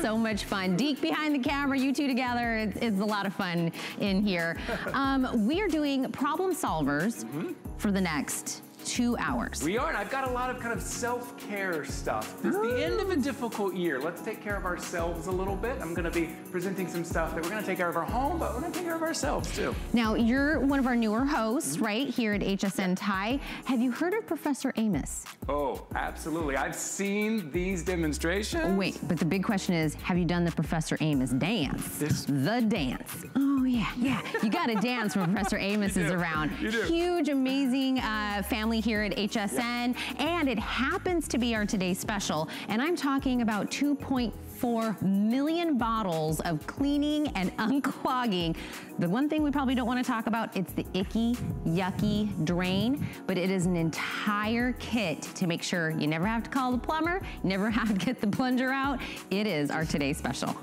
so much fun. Deke behind the camera, you two together, it's, it's a lot of fun in here. Um, we are doing problem solvers mm -hmm. for the next two hours. We are, and I've got a lot of kind of self-care stuff. It's the end of a difficult year. Let's take care of ourselves a little bit. I'm gonna be presenting some stuff that we're gonna take care of our home, but we're gonna take care of ourselves too. Now, you're one of our newer hosts, mm -hmm. right, here at HSN Ty. Have you heard of Professor Amos? Oh, absolutely. I've seen these demonstrations. Wait, but the big question is, have you done the Professor Amos dance? This... The dance. Oh, yeah, yeah. You gotta dance when Professor Amos is around. You do. Huge, amazing uh, family family here at HSN, and it happens to be our today's special. And I'm talking about 2.4 million bottles of cleaning and unclogging. The one thing we probably don't wanna talk about, it's the icky, yucky drain, but it is an entire kit to make sure you never have to call the plumber, never have to get the plunger out. It is our today's special.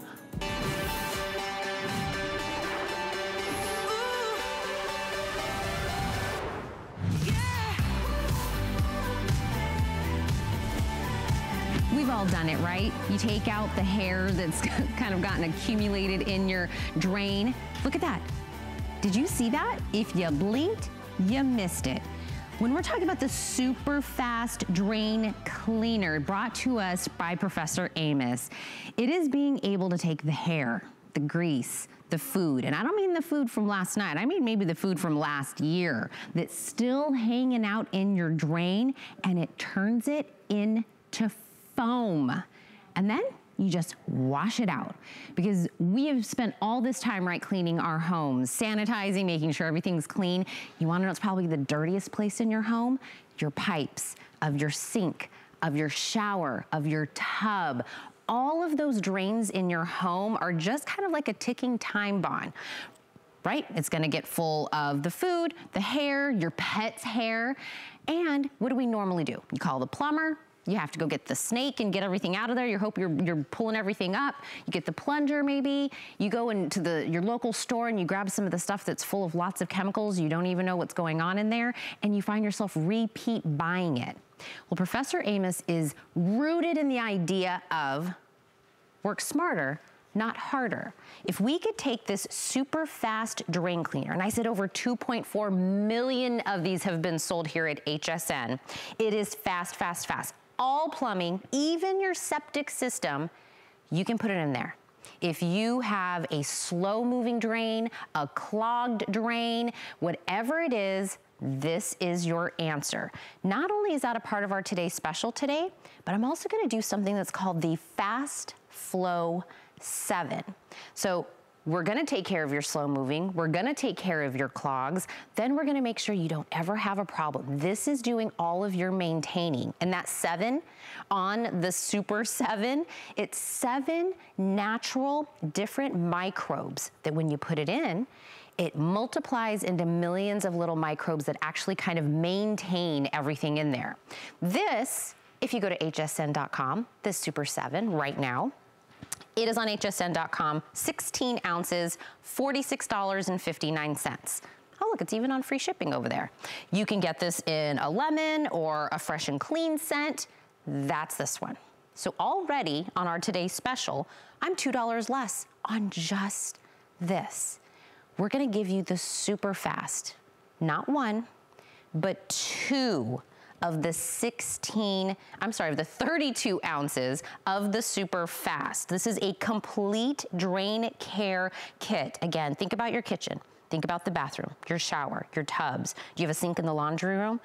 We've all done it, right? You take out the hair that's kind of gotten accumulated in your drain. Look at that. Did you see that? If you blinked, you missed it. When we're talking about the super fast drain cleaner brought to us by Professor Amos, it is being able to take the hair, the grease, the food, and I don't mean the food from last night, I mean maybe the food from last year that's still hanging out in your drain and it turns it into foam. And then you just wash it out because we have spent all this time, right, cleaning our homes, sanitizing, making sure everything's clean. You wanna know it's probably the dirtiest place in your home? Your pipes, of your sink, of your shower, of your tub. All of those drains in your home are just kind of like a ticking time bomb right? It's gonna get full of the food, the hair, your pet's hair. And what do we normally do? You call the plumber, you have to go get the snake and get everything out of there. You hope you're, you're pulling everything up. You get the plunger maybe. You go into the your local store and you grab some of the stuff that's full of lots of chemicals. You don't even know what's going on in there. And you find yourself repeat buying it. Well, Professor Amos is rooted in the idea of work smarter, not harder. If we could take this super fast drain cleaner, and I said over 2.4 million of these have been sold here at HSN, it is fast, fast, fast all plumbing, even your septic system, you can put it in there. If you have a slow moving drain, a clogged drain, whatever it is, this is your answer. Not only is that a part of our today's special today, but I'm also gonna do something that's called the Fast Flow 7. So we're gonna take care of your slow moving. We're gonna take care of your clogs. Then we're gonna make sure you don't ever have a problem. This is doing all of your maintaining. And that seven on the Super 7, it's seven natural different microbes that when you put it in, it multiplies into millions of little microbes that actually kind of maintain everything in there. This, if you go to hsn.com, this Super 7 right now, it is on hsn.com, 16 ounces, $46.59. Oh, look, it's even on free shipping over there. You can get this in a lemon or a fresh and clean scent. That's this one. So already on our today's special, I'm $2 less on just this. We're gonna give you the super fast, not one, but two of the 16, I'm sorry, of the 32 ounces of the Super Fast. This is a complete drain care kit. Again, think about your kitchen. Think about the bathroom, your shower, your tubs. Do you have a sink in the laundry room?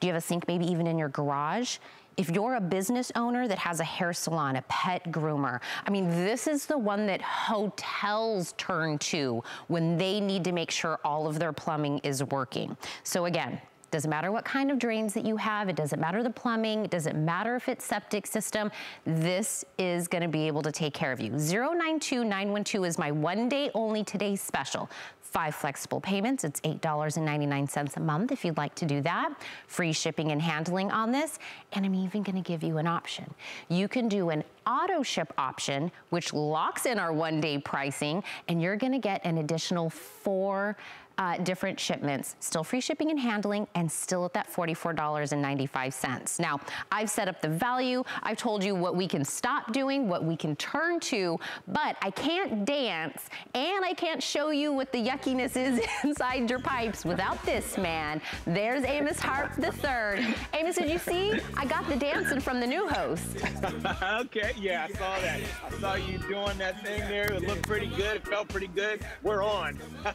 Do you have a sink maybe even in your garage? If you're a business owner that has a hair salon, a pet groomer, I mean, this is the one that hotels turn to when they need to make sure all of their plumbing is working. So again, doesn't matter what kind of drains that you have. It doesn't matter the plumbing. It doesn't matter if it's septic system. This is gonna be able to take care of you. 092912 is my one day only today special five flexible payments. It's $8.99 a month if you'd like to do that. Free shipping and handling on this. And I'm even gonna give you an option. You can do an auto ship option, which locks in our one day pricing, and you're gonna get an additional four uh, different shipments, still free shipping and handling, and still at that $44.95. Now, I've set up the value. I've told you what we can stop doing, what we can turn to, but I can't dance and I can't show you what the yuckiness is inside your pipes without this man. There's Amos Harp III. Amos, did you see? I got the dancing from the new host. okay, yeah, I saw that. I saw you doing that thing there. It looked pretty good. It felt pretty good. We're on.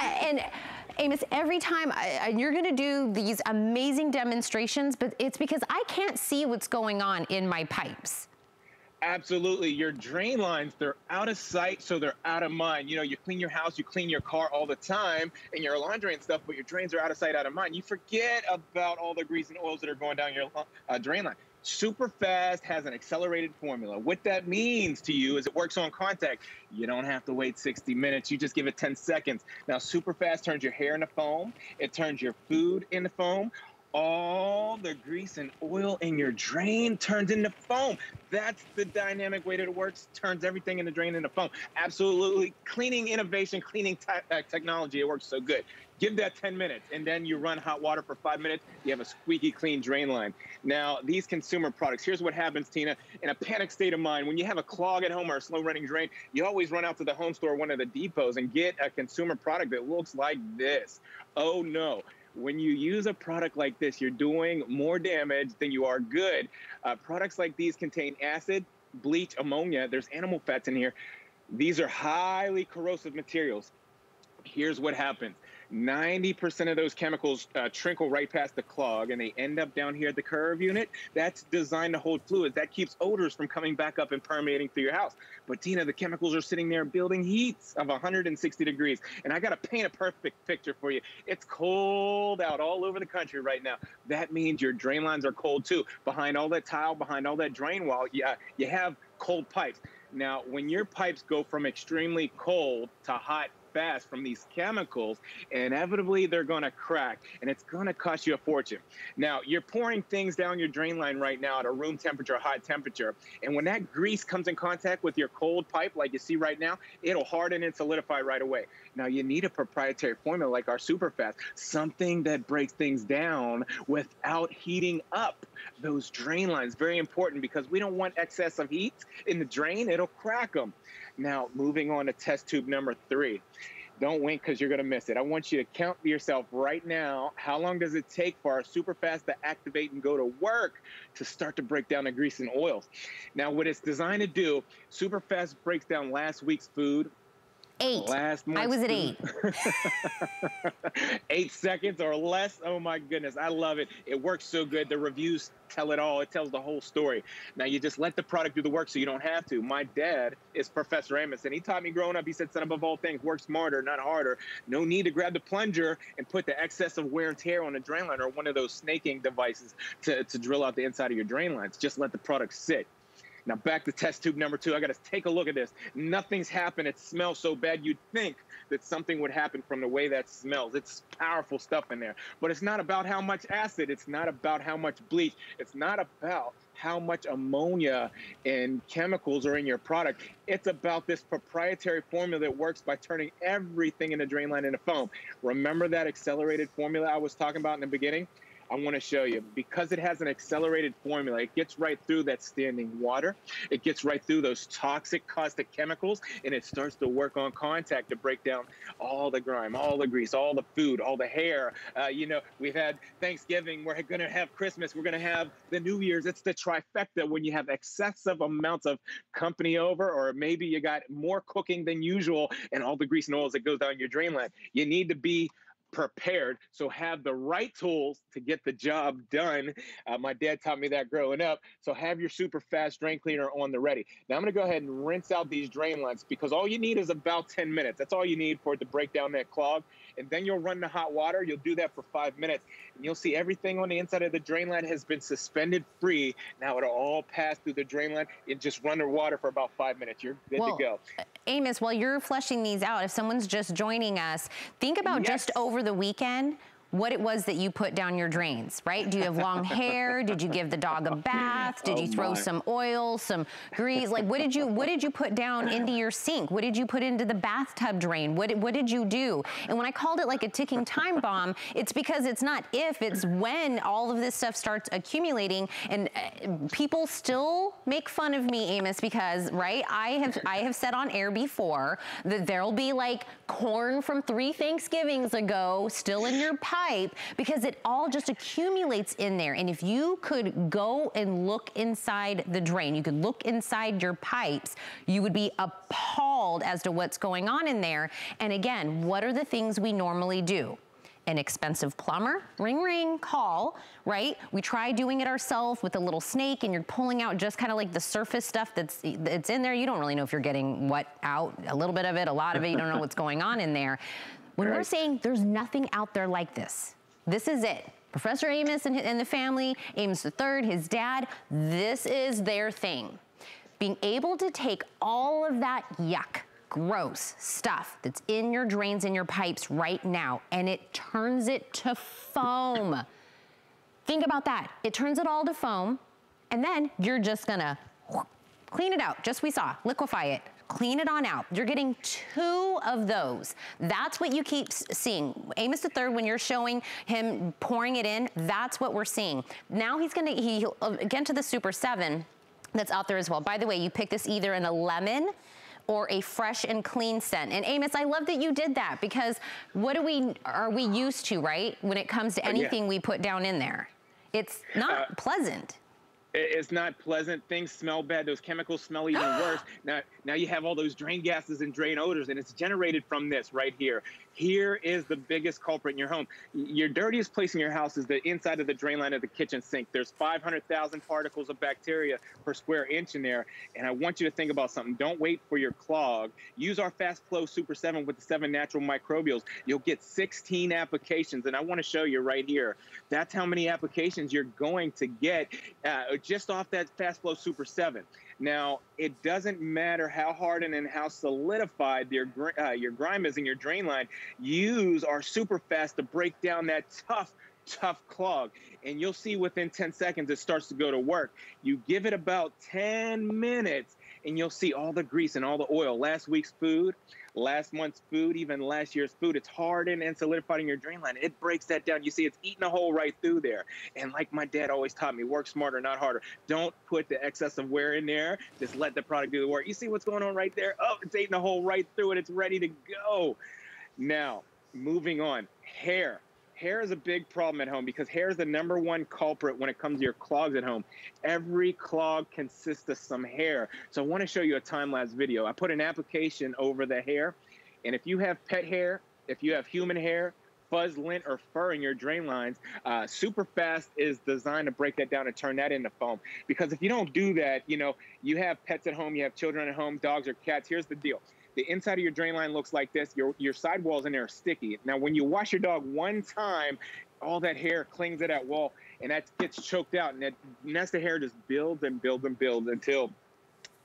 and Amos, every time I, you're gonna do these amazing demonstrations, but it's because I can't see what's going on in my pipes. Absolutely. Your drain lines, they're out of sight, so they're out of mind. You know, you clean your house, you clean your car all the time, and your laundry and stuff, but your drains are out of sight, out of mind. You forget about all the grease and oils that are going down your uh, drain line. Superfast has an accelerated formula. What that means to you is it works on contact. You don't have to wait 60 minutes. You just give it 10 seconds. Now, super fast turns your hair into foam. It turns your food into foam all the grease and oil in your drain turns into foam. That's the dynamic way that it works. Turns everything in the drain into foam. Absolutely. Cleaning innovation, cleaning uh, technology. It works so good. Give that 10 minutes and then you run hot water for five minutes. You have a squeaky clean drain line. Now, these consumer products, here's what happens, Tina. In a panic state of mind, when you have a clog at home or a slow running drain, you always run out to the home store, one of the depots, and get a consumer product that looks like this. Oh no when you use a product like this, you're doing more damage than you are good. Uh, products like these contain acid, bleach, ammonia. There's animal fats in here. These are highly corrosive materials. Here's what happens 90% of those chemicals uh, trickle right past the clog and they end up down here at the curve unit. That's designed to hold fluids. That keeps odors from coming back up and permeating through your house. But Tina, the chemicals are sitting there building heats of 160 degrees. And I got to paint a perfect picture for you. It's cold out all over the country right now. That means your drain lines are cold too. Behind all that tile, behind all that drain wall, yeah, you have cold pipes. Now, when your pipes go from extremely cold to hot fast from these chemicals, inevitably they're going to crack and it's going to cost you a fortune. Now, you're pouring things down your drain line right now at a room temperature, hot temperature. And when that grease comes in contact with your cold pipe, like you see right now, it'll harden and solidify right away. Now, you need a proprietary formula like our Superfast, something that breaks things down without heating up those drain lines. Very important because we don't want excess of heat in the drain, it'll crack them. Now, moving on to test tube number three. Don't wink because you're going to miss it. I want you to count yourself right now. How long does it take for our super fast to activate and go to work to start to break down the grease and oils? Now, what it's designed to do, super fast breaks down last week's food, Eight. Last I was at eight. eight seconds or less. Oh my goodness. I love it. It works so good. The reviews tell it all. It tells the whole story. Now you just let the product do the work so you don't have to. My dad is Professor Amos, and he taught me growing up. He said, son, above all things, work smarter, not harder. No need to grab the plunger and put the excess of wear and tear on a drain line or one of those snaking devices to, to drill out the inside of your drain lines. Just let the product sit. Now back to test tube number two. I got to take a look at this. Nothing's happened. It smells so bad. You'd think that something would happen from the way that smells. It's powerful stuff in there. But it's not about how much acid. It's not about how much bleach. It's not about how much ammonia and chemicals are in your product. It's about this proprietary formula that works by turning everything in the drain line into foam. Remember that accelerated formula I was talking about in the beginning? I want to show you because it has an accelerated formula. It gets right through that standing water. It gets right through those toxic caustic chemicals and it starts to work on contact to break down all the grime, all the grease, all the food, all the hair. Uh, you know, we've had Thanksgiving. We're going to have Christmas. We're going to have the New Year's. It's the trifecta when you have excessive amounts of company over, or maybe you got more cooking than usual and all the grease and oils that goes down your drain line. You need to be prepared. So have the right tools to get the job done. Uh, my dad taught me that growing up. So have your super fast drain cleaner on the ready. Now I'm going to go ahead and rinse out these drain lines because all you need is about 10 minutes. That's all you need for it to break down that clog. And then you'll run the hot water. You'll do that for five minutes and you'll see everything on the inside of the drain line has been suspended free. Now it'll all pass through the drain line and just run the water for about five minutes. You're good well, to go. Amos, while you're fleshing these out, if someone's just joining us, think about yes. just over the weekend what it was that you put down your drains, right? Do you have long hair? Did you give the dog a bath? Did oh you throw my. some oil, some grease? Like what did you what did you put down into your sink? What did you put into the bathtub drain? What what did you do? And when I called it like a ticking time bomb, it's because it's not if, it's when all of this stuff starts accumulating and uh, people still make fun of me, Amos, because right? I have I have said on air before that there'll be like corn from 3 Thanksgivings ago still in your pipe because it all just accumulates in there. And if you could go and look inside the drain, you could look inside your pipes, you would be appalled as to what's going on in there. And again, what are the things we normally do? an expensive plumber, ring ring, call, right? We try doing it ourselves with a little snake and you're pulling out just kind of like the surface stuff that's, that's in there. You don't really know if you're getting what out, a little bit of it, a lot of it, you don't know what's going on in there. When right. we're saying there's nothing out there like this, this is it. Professor Amos and, and the family, Amos III, his dad, this is their thing. Being able to take all of that yuck, gross stuff that's in your drains and your pipes right now and it turns it to foam. Think about that. It turns it all to foam and then you're just gonna clean it out, just we saw, liquefy it, clean it on out. You're getting two of those. That's what you keep seeing. Amos III, when you're showing him pouring it in, that's what we're seeing. Now he's gonna, he, again to the Super 7 that's out there as well. By the way, you pick this either in a lemon or a fresh and clean scent. And Amos, I love that you did that because what do we, are we used to, right? When it comes to anything uh, yeah. we put down in there. It's not uh, pleasant it's not pleasant. Things smell bad. Those chemicals smell even worse. Now, now you have all those drain gases and drain odors, and it's generated from this right here. Here is the biggest culprit in your home. Your dirtiest place in your house is the inside of the drain line of the kitchen sink. There's 500,000 particles of bacteria per square inch in there. And I want you to think about something. Don't wait for your clog. Use our Fast Flow Super 7 with the seven natural microbials. You'll get 16 applications. And I want to show you right here. That's how many applications you're going to get uh, just off that Fast Flow Super 7. Now, it doesn't matter how hardened and how solidified your uh, your grime is in your drain line. Use our super fast to break down that tough tough clog and you'll see within 10 seconds it starts to go to work you give it about 10 minutes and you'll see all the grease and all the oil last week's food last month's food, even last year's food. It's hardened and solidified in your drain line. It breaks that down. You see, it's eating a hole right through there. And like my dad always taught me, work smarter, not harder. Don't put the excess of wear in there. Just let the product do the work. You see what's going on right there? Oh, it's eating a hole right through it. It's ready to go. Now, moving on, hair hair is a big problem at home because hair is the number one culprit when it comes to your clogs at home. Every clog consists of some hair. So I want to show you a time-lapse video. I put an application over the hair, and if you have pet hair, if you have human hair, fuzz, lint, or fur in your drain lines, uh, Super Fast is designed to break that down and turn that into foam. Because if you don't do that, you know, you have pets at home, you have children at home, dogs or cats. Here's the deal the inside of your drain line looks like this. Your your sidewalls in there are sticky. Now, when you wash your dog one time, all that hair clings to that wall, and that gets choked out, and that nest of hair just builds and builds and builds until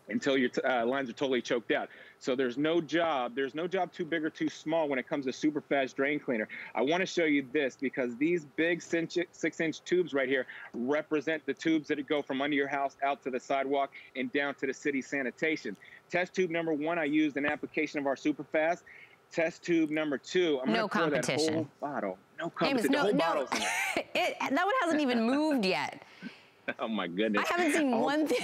until your uh, lines are totally choked out. So there's no job, there's no job too big or too small when it comes to super fast drain cleaner. I want to show you this because these big six inch tubes right here represent the tubes that go from under your house out to the sidewalk and down to the city sanitation. Test tube number one, I used an application of our super fast. Test tube number two, I'm no to pour that whole bottle. No competition. No, the whole no. it, that one hasn't even moved yet. oh my goodness. I haven't seen oh. one thing.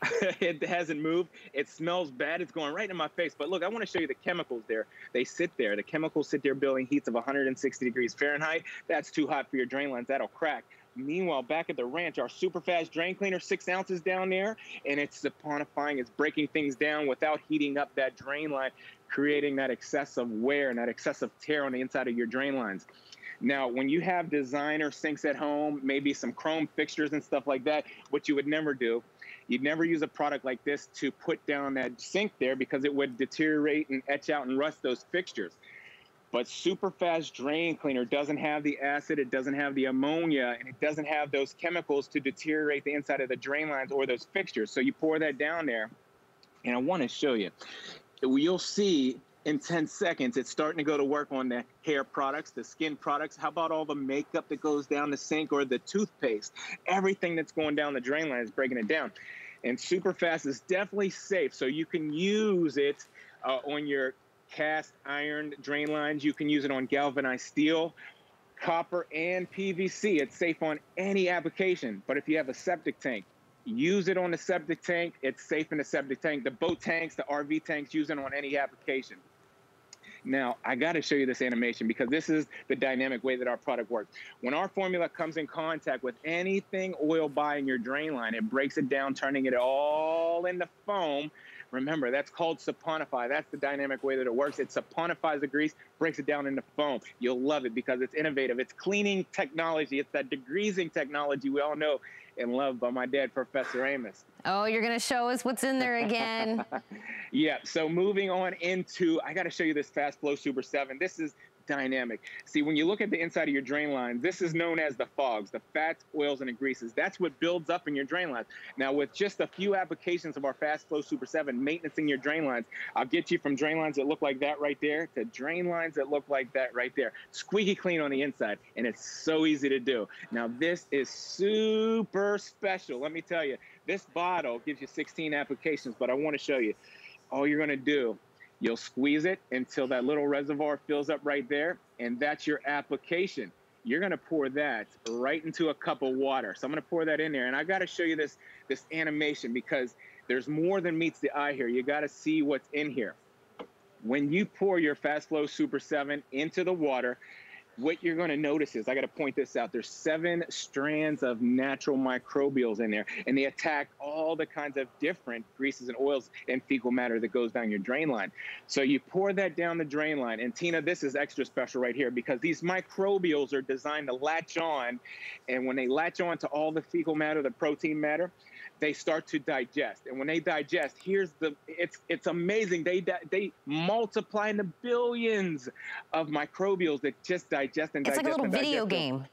it hasn't moved. It smells bad. It's going right in my face. But look, I want to show you the chemicals there. They sit there. The chemicals sit there building heats of 160 degrees Fahrenheit. That's too hot for your drain lines. That'll crack. Meanwhile, back at the ranch, our super fast drain cleaner, six ounces down there, and it's saponifying, it's breaking things down without heating up that drain line, creating that excessive wear and that excessive tear on the inside of your drain lines. Now, when you have designer sinks at home, maybe some chrome fixtures and stuff like that, what you would never do You'd never use a product like this to put down that sink there because it would deteriorate and etch out and rust those fixtures. But super fast drain cleaner doesn't have the acid, it doesn't have the ammonia, and it doesn't have those chemicals to deteriorate the inside of the drain lines or those fixtures. So you pour that down there, and I want to show you. You'll see in 10 seconds, it's starting to go to work on the hair products, the skin products. How about all the makeup that goes down the sink or the toothpaste? Everything that's going down the drain line is breaking it down. And super fast is definitely safe. So you can use it uh, on your cast iron drain lines. You can use it on galvanized steel, copper, and PVC. It's safe on any application. But if you have a septic tank, use it on the septic tank. It's safe in the septic tank. The boat tanks, the RV tanks, use it on any application. Now, I got to show you this animation because this is the dynamic way that our product works. When our formula comes in contact with anything oil by in your drain line, it breaks it down, turning it all into foam. Remember, that's called saponify. That's the dynamic way that it works. It saponifies the grease, breaks it down into foam. You'll love it because it's innovative. It's cleaning technology. It's that degreasing technology we all know and loved by my dad, Professor Amos. Oh, you're going to show us what's in there again. yeah, so moving on into, I got to show you this Fast Flow Super 7. This is dynamic. See, when you look at the inside of your drain line, this is known as the fogs, the fats, oils, and the greases. That's what builds up in your drain lines. Now, with just a few applications of our Fast Flow Super 7, maintenance in your drain lines, I'll get you from drain lines that look like that right there to drain lines that look like that right there. Squeaky clean on the inside, and it's so easy to do. Now, this is super special. Let me tell you, this bottle gives you 16 applications, but I want to show you. All you're going to do You'll squeeze it until that little reservoir fills up right there, and that's your application. You're gonna pour that right into a cup of water. So I'm gonna pour that in there, and I gotta show you this this animation because there's more than meets the eye here. You gotta see what's in here. When you pour your Fast Flow Super 7 into the water, what you're going to notice is I got to point this out. There's seven strands of natural microbials in there, and they attack all the kinds of different greases and oils and fecal matter that goes down your drain line. So you pour that down the drain line, and Tina, this is extra special right here because these microbials are designed to latch on, and when they latch on to all the fecal matter, the protein matter, they start to digest. And when they digest, here's the it's it's amazing. They they multiply into billions of microbials that just digest and it's digest. It's like a little video digest. game.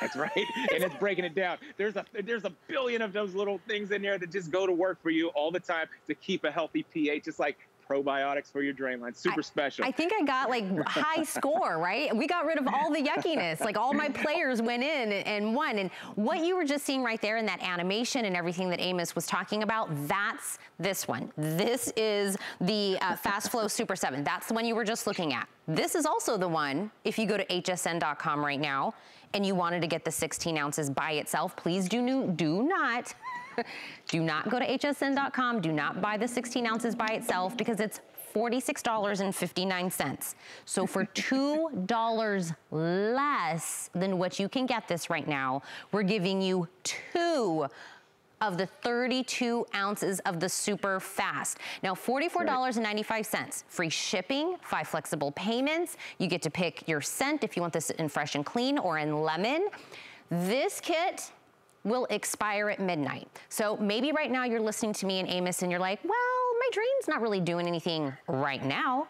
That's right. and it's breaking it down. There's a there's a billion of those little things in there that just go to work for you all the time to keep a healthy pH. It's like probiotics for your drain line. Super I, special. I think I got like high score, right? We got rid of all the yuckiness. Like all my players went in and, and won. And what you were just seeing right there in that animation and everything that Amos was talking about, that's this one. This is the uh, Fast Flow Super 7. That's the one you were just looking at. This is also the one, if you go to hsn.com right now, and you wanted to get the 16 ounces by itself, please do, do not do not go to hsn.com. Do not buy the 16 ounces by itself because it's $46.59. So for $2 less than what you can get this right now, we're giving you two of the 32 ounces of the super fast. Now, $44.95, free shipping, five flexible payments. You get to pick your scent if you want this in fresh and clean or in lemon. This kit will expire at midnight. So maybe right now you're listening to me and Amos and you're like, well, my drain's not really doing anything right now.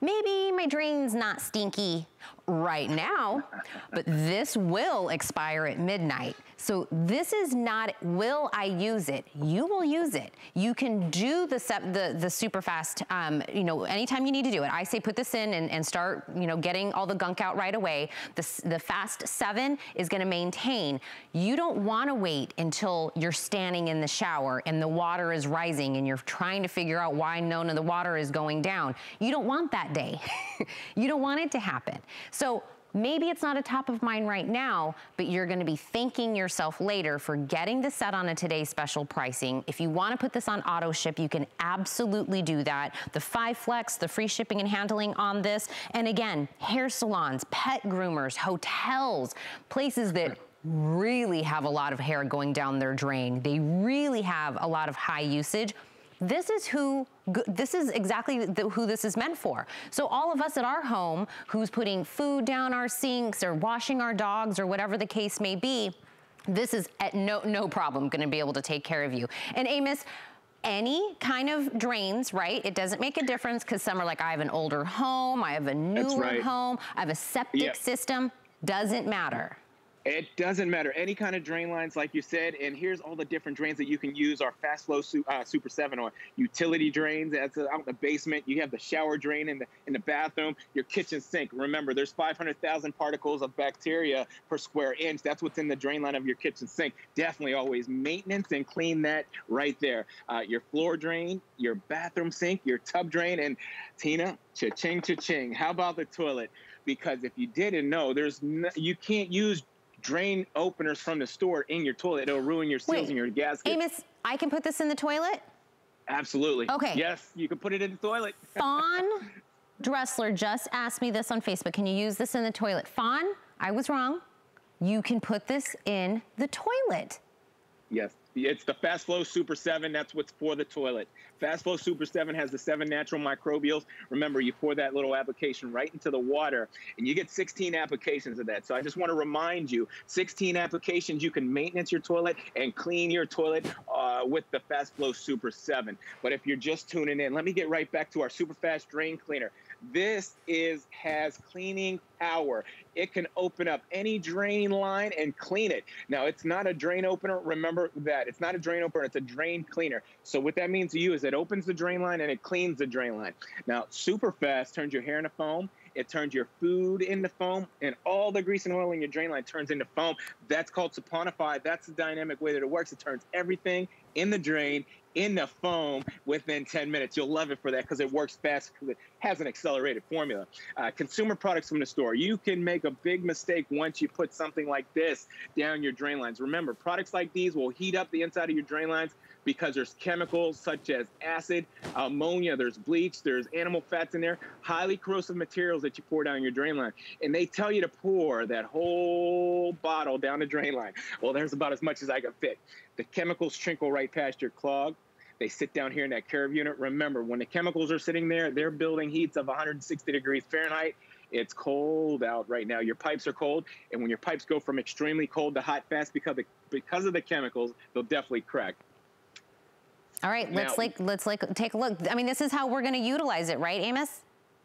Maybe my drain's not stinky right now, but this will expire at midnight. So this is not, will I use it? You will use it. You can do the the, the super fast, um, you know, anytime you need to do it. I say put this in and, and start, you know, getting all the gunk out right away. The, the fast seven is gonna maintain. You don't wanna wait until you're standing in the shower and the water is rising and you're trying to figure out why none of the water is going down. You don't want that day. you don't want it to happen. So Maybe it's not a top of mind right now, but you're gonna be thanking yourself later for getting the set on a today's special pricing. If you wanna put this on auto ship, you can absolutely do that. The five flex, the free shipping and handling on this. And again, hair salons, pet groomers, hotels, places that really have a lot of hair going down their drain. They really have a lot of high usage this is who, this is exactly the, who this is meant for. So all of us at our home who's putting food down our sinks or washing our dogs or whatever the case may be, this is at no, no problem gonna be able to take care of you. And Amos, any kind of drains, right? It doesn't make a difference because some are like, I have an older home, I have a newer right. home, I have a septic yep. system. Doesn't matter. It doesn't matter. Any kind of drain lines, like you said, and here's all the different drains that you can use our Fast Flow uh, Super 7 on. Utility drains that's out in the basement. You have the shower drain in the in the bathroom. Your kitchen sink. Remember, there's 500,000 particles of bacteria per square inch. That's what's in the drain line of your kitchen sink. Definitely always maintenance and clean that right there. Uh, your floor drain, your bathroom sink, your tub drain, and Tina, cha-ching, cha-ching. How about the toilet? Because if you didn't know, there's no, you can't use drain openers from the store in your toilet. It'll ruin your seals Wait, and your gasket. Amos, I can put this in the toilet? Absolutely. Okay. Yes, you can put it in the toilet. Fawn Dressler just asked me this on Facebook. Can you use this in the toilet? Fawn, I was wrong. You can put this in the toilet. Yes. It's the Fast Flow Super 7. That's what's for the toilet. Fast Flow Super 7 has the seven natural microbials. Remember, you pour that little application right into the water, and you get 16 applications of that. So I just want to remind you 16 applications. You can maintenance your toilet and clean your toilet uh, with the Fast Flow Super 7. But if you're just tuning in, let me get right back to our super fast drain cleaner. This is has cleaning power. It can open up any drain line and clean it. Now, it's not a drain opener. Remember that. It's not a drain opener, it's a drain cleaner. So what that means to you is it opens the drain line and it cleans the drain line. Now, super fast turns your hair into foam. It turns your food into foam, and all the grease and oil in your drain line turns into foam. That's called saponify. That's the dynamic way that it works. It turns everything in the drain in the foam within 10 minutes. You'll love it for that because it works fast because it has an accelerated formula. Uh, consumer products from the store. You can make a big mistake once you put something like this down your drain lines. Remember, products like these will heat up the inside of your drain lines because there's chemicals such as acid, ammonia, there's bleach, there's animal fats in there, highly corrosive materials that you pour down your drain line. And they tell you to pour that whole bottle down the drain line. Well, there's about as much as I can fit. The chemicals trickle right past your clog. They sit down here in that curve unit. Remember, when the chemicals are sitting there, they're building heats of 160 degrees Fahrenheit. It's cold out right now. Your pipes are cold, and when your pipes go from extremely cold to hot fast because of, because of the chemicals, they'll definitely crack. All right, let's now, like let's like take a look. I mean, this is how we're going to utilize it, right, Amos?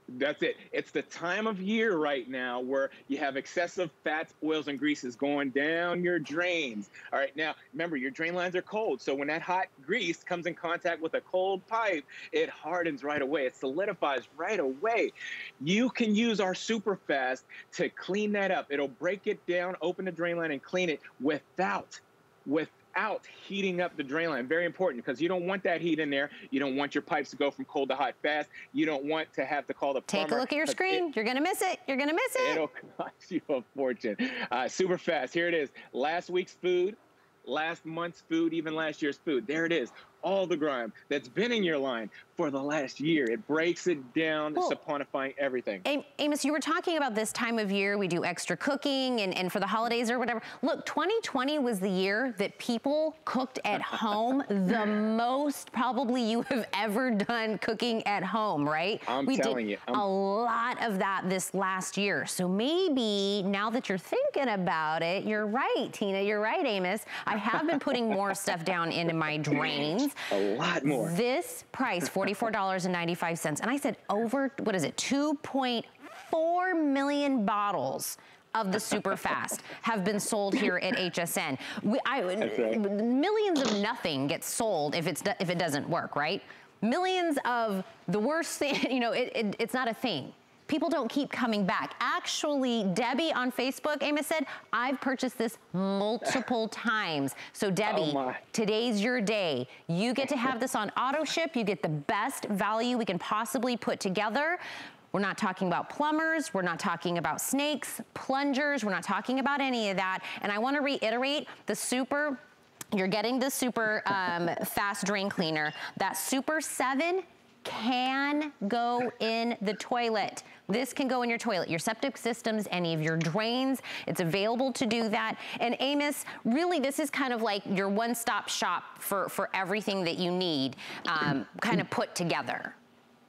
That's it. It's the time of year right now where you have excessive fats, oils, and greases going down your drains. All right, now remember your drain lines are cold, so when that hot grease comes in contact with a cold pipe, it hardens right away. It solidifies right away. You can use our super fast to clean that up. It'll break it down, open the drain line, and clean it without with without heating up the drain line. Very important because you don't want that heat in there. You don't want your pipes to go from cold to hot fast. You don't want to have to call the plumber. Take a look at your screen. It, You're going to miss it. You're going to miss it. It'll cost you a fortune. Uh, super fast. Here it is. Last week's food, last month's food, even last year's food. There it is all the grime that's been in your line for the last year. It breaks it down, well, saponifying everything. Amos, you were talking about this time of year, we do extra cooking and, and for the holidays or whatever. Look, 2020 was the year that people cooked at home the most probably you have ever done cooking at home, right? I'm we telling did you. I'm... a lot of that this last year. So maybe now that you're thinking about it, you're right, Tina, you're right, Amos. I have been putting more stuff down into my drains. A lot more. This price, $44.95. And I said over, what is it, 2.4 million bottles of the super fast have been sold here at HSN. We, I, right. Millions of nothing gets sold if it's if it doesn't work, right? Millions of the worst thing, you know, it, it, it's not a thing people don't keep coming back. Actually, Debbie on Facebook, Amos said, I've purchased this multiple times. So Debbie, oh today's your day. You get to have this on auto ship. You get the best value we can possibly put together. We're not talking about plumbers. We're not talking about snakes, plungers. We're not talking about any of that. And I want to reiterate the super you're getting the super um, fast drain cleaner. That Super 7 can go in the toilet. This can go in your toilet, your septic systems, any of your drains. It's available to do that. And Amos, really this is kind of like your one-stop shop for, for everything that you need um, kind of put together.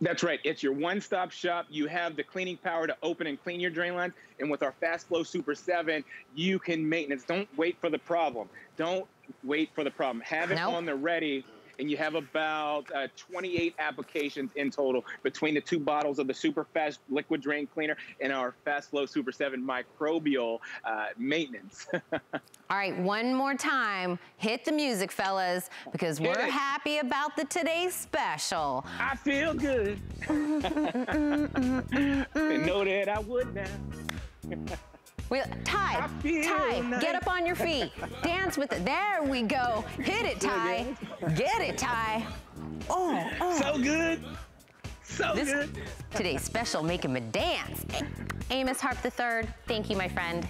That's right. It's your one-stop shop. You have the cleaning power to open and clean your drain lines. And with our Fast Flow Super 7, you can maintenance. Don't wait for the problem. Don't wait for the problem. Have it nope. on the ready and you have about uh, 28 applications in total between the two bottles of the Super Fast Liquid Drain Cleaner and our Fast Flow Super 7 Microbial uh, Maintenance. All right, one more time. Hit the music, fellas, because we're happy about the today's special. I feel good. know that I would now. We, Ty, Ty, nice. get up on your feet. Dance with it. There we go. Hit it, Ty. Get it, Ty. Oh, oh. So good. So this, good. Today's special, make him a dance. Amos Harp III, thank you, my friend.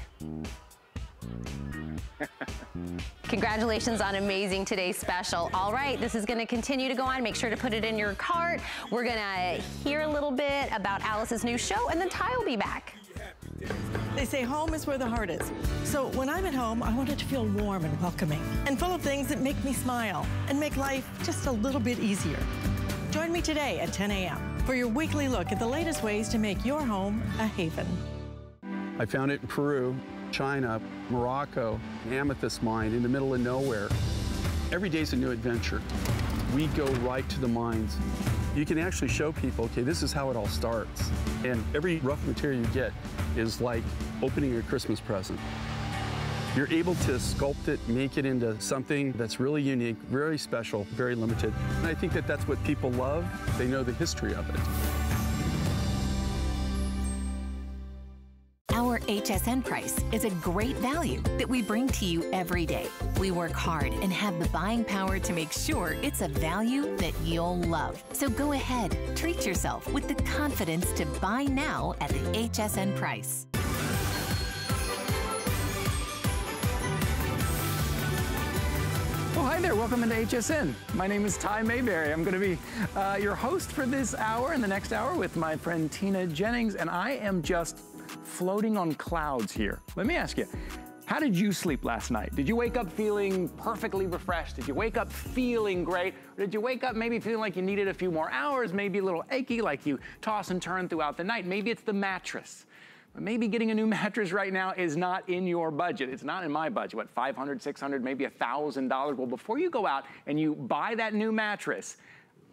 Congratulations on amazing today's special. All right, this is gonna continue to go on. Make sure to put it in your cart. We're gonna hear a little bit about Alice's new show and then Ty will be back. They say home is where the heart is. So when I'm at home, I want it to feel warm and welcoming and full of things that make me smile and make life just a little bit easier. Join me today at 10 a.m. for your weekly look at the latest ways to make your home a haven. I found it in Peru, China, Morocco, an amethyst mine in the middle of nowhere. Every day is a new adventure. We go right to the mines you can actually show people, okay, this is how it all starts. And every rough material you get is like opening a Christmas present. You're able to sculpt it, make it into something that's really unique, very special, very limited. And I think that that's what people love. They know the history of it. Our HSN price is a great value that we bring to you every day. We work hard and have the buying power to make sure it's a value that you'll love. So go ahead, treat yourself with the confidence to buy now at the HSN price. Well, hi there. Welcome into HSN. My name is Ty Mayberry. I'm going to be uh, your host for this hour and the next hour with my friend Tina Jennings, and I am just floating on clouds here. Let me ask you, how did you sleep last night? Did you wake up feeling perfectly refreshed? Did you wake up feeling great? Or did you wake up maybe feeling like you needed a few more hours, maybe a little achy, like you toss and turn throughout the night? Maybe it's the mattress. But maybe getting a new mattress right now is not in your budget. It's not in my budget. What, 500, 600, maybe $1,000? Well, before you go out and you buy that new mattress,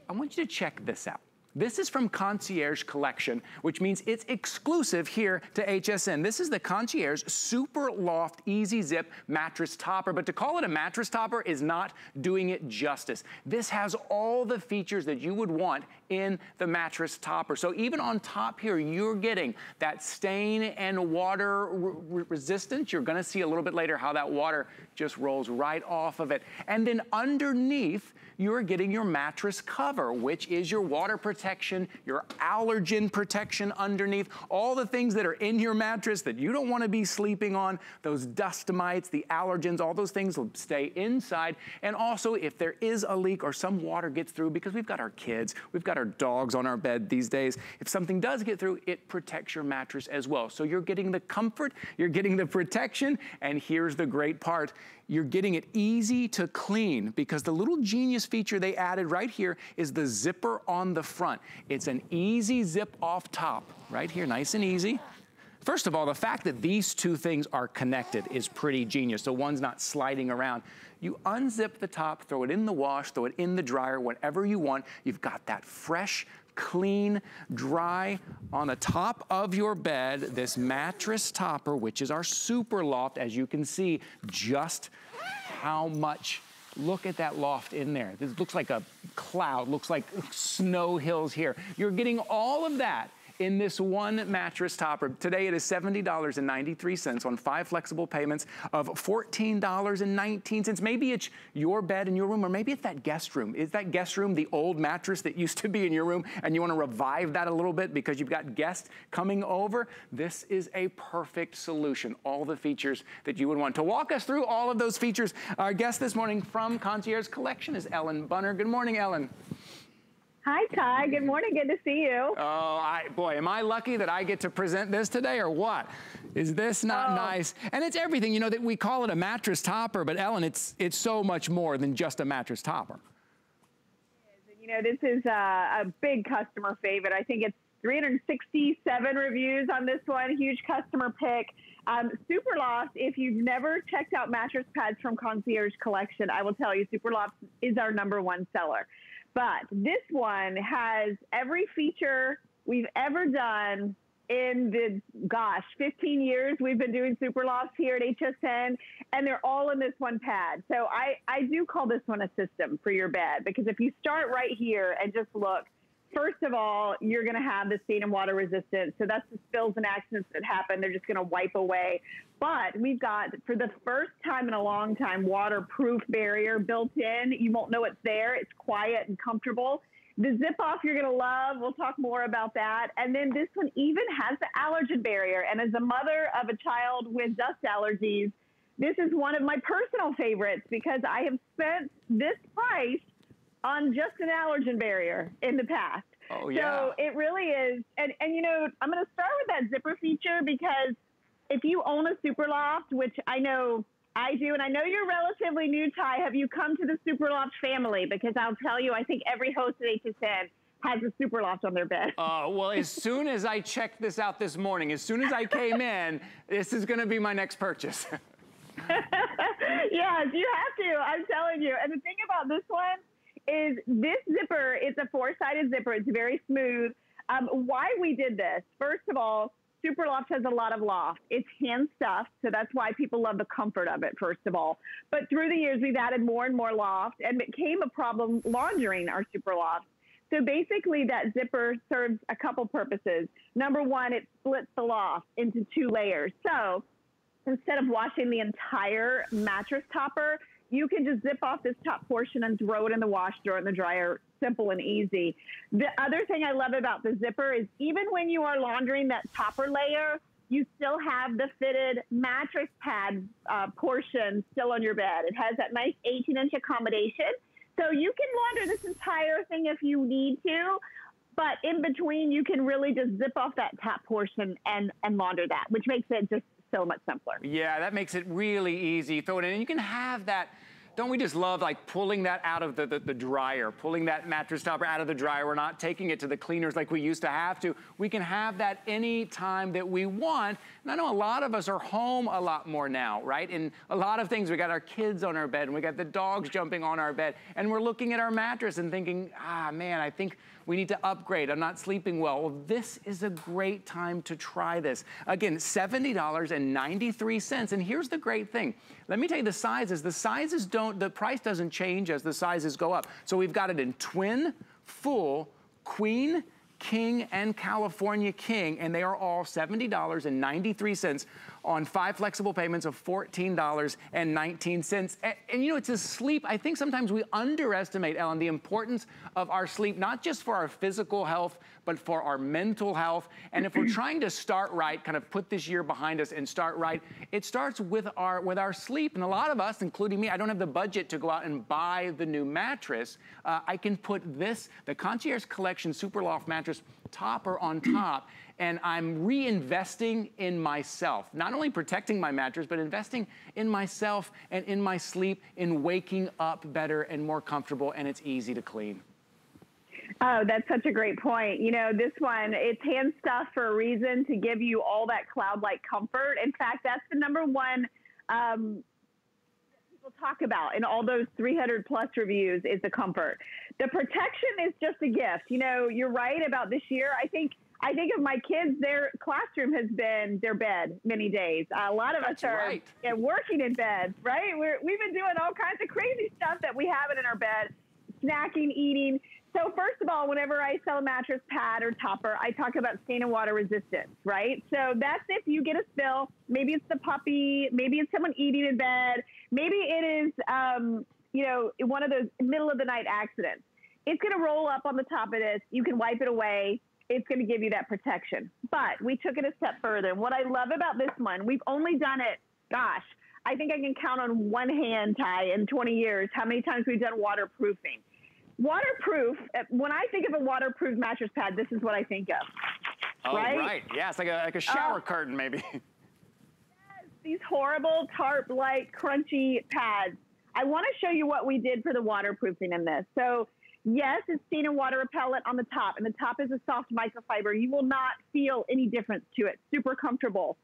I want you to check this out. This is from Concierge Collection, which means it's exclusive here to HSN. This is the Concierge Super Loft Easy Zip Mattress Topper, but to call it a mattress topper is not doing it justice. This has all the features that you would want in the mattress topper. So even on top here, you're getting that stain and water re resistance. You're gonna see a little bit later how that water just rolls right off of it. And then underneath, you're getting your mattress cover, which is your water protection, your allergen protection underneath, all the things that are in your mattress that you don't wanna be sleeping on, those dust mites, the allergens, all those things will stay inside. And also, if there is a leak or some water gets through, because we've got our kids, we've got our dogs on our bed these days, if something does get through, it protects your mattress as well. So you're getting the comfort, you're getting the protection, and here's the great part you're getting it easy to clean because the little genius feature they added right here is the zipper on the front. It's an easy zip off top, right here, nice and easy. First of all, the fact that these two things are connected is pretty genius. So one's not sliding around. You unzip the top, throw it in the wash, throw it in the dryer, whatever you want. You've got that fresh, clean, dry on the top of your bed, this mattress topper, which is our super loft, as you can see, just how much Look at that loft in there. This looks like a cloud, looks like snow hills here. You're getting all of that in this one mattress topper. Today it is $70.93 on five flexible payments of $14.19. Maybe it's your bed in your room or maybe it's that guest room. Is that guest room the old mattress that used to be in your room and you wanna revive that a little bit because you've got guests coming over? This is a perfect solution. All the features that you would want. To walk us through all of those features, our guest this morning from Concierge Collection is Ellen Bunner. Good morning, Ellen. Hi, Ty. Good morning. Good to see you. Oh, I, boy, am I lucky that I get to present this today or what? Is this not oh. nice? And it's everything, you know, that we call it a mattress topper, but Ellen, it's, it's so much more than just a mattress topper. You know, this is a, a big customer favorite. I think it's 367 reviews on this one. Huge customer pick. Um, Superloft, if you've never checked out mattress pads from Concierge Collection, I will tell you, Super Superloft is our number one seller. But this one has every feature we've ever done in the gosh 15 years we've been doing superlofts here at hsn and they're all in this one pad. So i i do call this one a system for your bed because if you start right here and just look first of all you're going to have the stain and water resistance so that's the spills and accidents that happen they're just going to wipe away but we've got for the first time in a long time waterproof barrier built in you won't know it's there it's quiet and comfortable the zip off you're going to love. We'll talk more about that. And then this one even has the allergen barrier. And as a mother of a child with dust allergies, this is one of my personal favorites because I have spent this price on just an allergen barrier in the past. Oh, yeah. So it really is. And, and you know, I'm going to start with that zipper feature because if you own a Superloft, which I know I do, and I know you're relatively new, Ty. Have you come to the Superloft family? Because I'll tell you, I think every host at HSN has a super loft on their bed. Uh, well, as soon as I checked this out this morning, as soon as I came in, this is going to be my next purchase. yes, you have to. I'm telling you. And the thing about this one is this zipper, it's a four-sided zipper. It's very smooth. Um, why we did this, first of all, Superloft has a lot of loft. It's hand stuffed, so that's why people love the comfort of it, first of all. But through the years, we've added more and more loft, and it became a problem laundering our Super Superloft. So basically, that zipper serves a couple purposes. Number one, it splits the loft into two layers. So instead of washing the entire mattress topper, you can just zip off this top portion and throw it in the wash, throw it in the dryer. Simple and easy. The other thing I love about the zipper is even when you are laundering that topper layer, you still have the fitted mattress pad uh, portion still on your bed. It has that nice 18 inch accommodation. So you can launder this entire thing if you need to. But in between, you can really just zip off that top portion and, and launder that, which makes it just so much simpler. Yeah, that makes it really easy. Throw it in, and you can have that don't we just love like pulling that out of the, the, the, dryer, pulling that mattress topper out of the dryer. We're not taking it to the cleaners like we used to have to. We can have that any time that we want. And I know a lot of us are home a lot more now, right? And a lot of things, we got our kids on our bed and we got the dogs jumping on our bed and we're looking at our mattress and thinking, ah, man, I think we need to upgrade. I'm not sleeping well. Well, this is a great time to try this. Again, $70.93. And here's the great thing. Let me tell you the sizes. The sizes don't, the price doesn't change as the sizes go up. So we've got it in twin, full, queen, king, and California king, and they are all $70.93 on five flexible payments of $14.19. And, and, you know, it's a sleep. I think sometimes we underestimate, Ellen, the importance of our sleep, not just for our physical health, but for our mental health. And if we're trying to start right, kind of put this year behind us and start right, it starts with our, with our sleep. And a lot of us, including me, I don't have the budget to go out and buy the new mattress. Uh, I can put this, the Concierge Collection Superloft mattress topper on top and I'm reinvesting in myself. Not only protecting my mattress, but investing in myself and in my sleep, in waking up better and more comfortable, and it's easy to clean. Oh, that's such a great point. You know, this one, it's hand stuff for a reason to give you all that cloud-like comfort. In fact, that's the number one um, people talk about in all those 300 plus reviews is the comfort. The protection is just a gift. You know, you're right about this year. I think – I think of my kids, their classroom has been their bed many days. A lot of That's us are right. yeah, working in bed, right? We're, we've been doing all kinds of crazy stuff that we have it in our bed, snacking, eating. So first of all, whenever I sell a mattress pad or topper, I talk about stain and water resistance, right? So that's if you get a spill, maybe it's the puppy, maybe it's someone eating in bed, maybe it is, um, you know, one of those middle of the night accidents. It's going to roll up on the top of this. You can wipe it away it's going to give you that protection. But we took it a step further. And what I love about this one, we've only done it, gosh, I think I can count on one hand, Ty, in 20 years how many times we've done waterproofing. Waterproof, uh, when I think of a waterproof mattress pad, this is what I think of. Oh, right? right. Yeah, it's like a, like a shower uh, curtain, maybe. yes, these horrible tarp-like crunchy pads. I want to show you what we did for the waterproofing in this. So Yes, it's stain and water repellent on the top, and the top is a soft microfiber. You will not feel any difference to it. Super comfortable.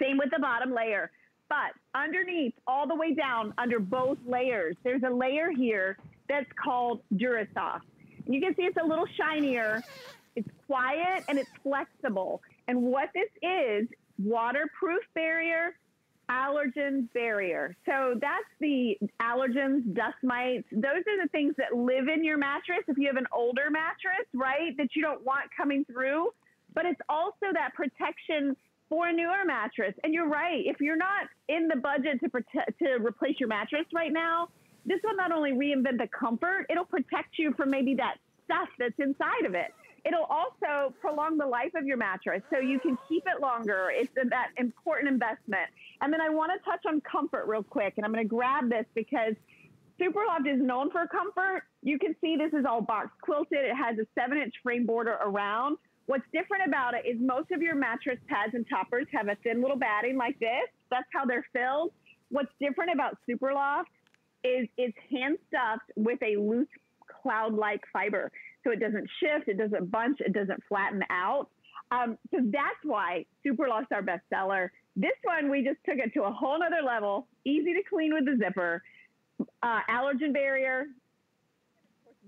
Same with the bottom layer. But underneath, all the way down, under both layers, there's a layer here that's called Durasoft. You can see it's a little shinier. It's quiet and it's flexible. And what this is, waterproof barrier, allergen barrier. So that's the allergens, dust mites. Those are the things that live in your mattress if you have an older mattress, right? That you don't want coming through. But it's also that protection for a newer mattress. And you're right. If you're not in the budget to protect, to replace your mattress right now, this will not only reinvent the comfort, it'll protect you from maybe that stuff that's inside of it. It'll also prolong the life of your mattress so you can keep it longer. It's that important investment. And then I want to touch on comfort real quick, and I'm going to grab this because Superloft is known for comfort. You can see this is all box quilted. It has a seven inch frame border around. What's different about it is most of your mattress pads and toppers have a thin little batting like this. That's how they're filled. What's different about Superloft is it's hand stuffed with a loose cloud-like fiber. So it doesn't shift, it doesn't bunch, it doesn't flatten out. Um, so that's why Superloft's our best seller. This one, we just took it to a whole nother level. Easy to clean with the zipper, uh, allergen barrier,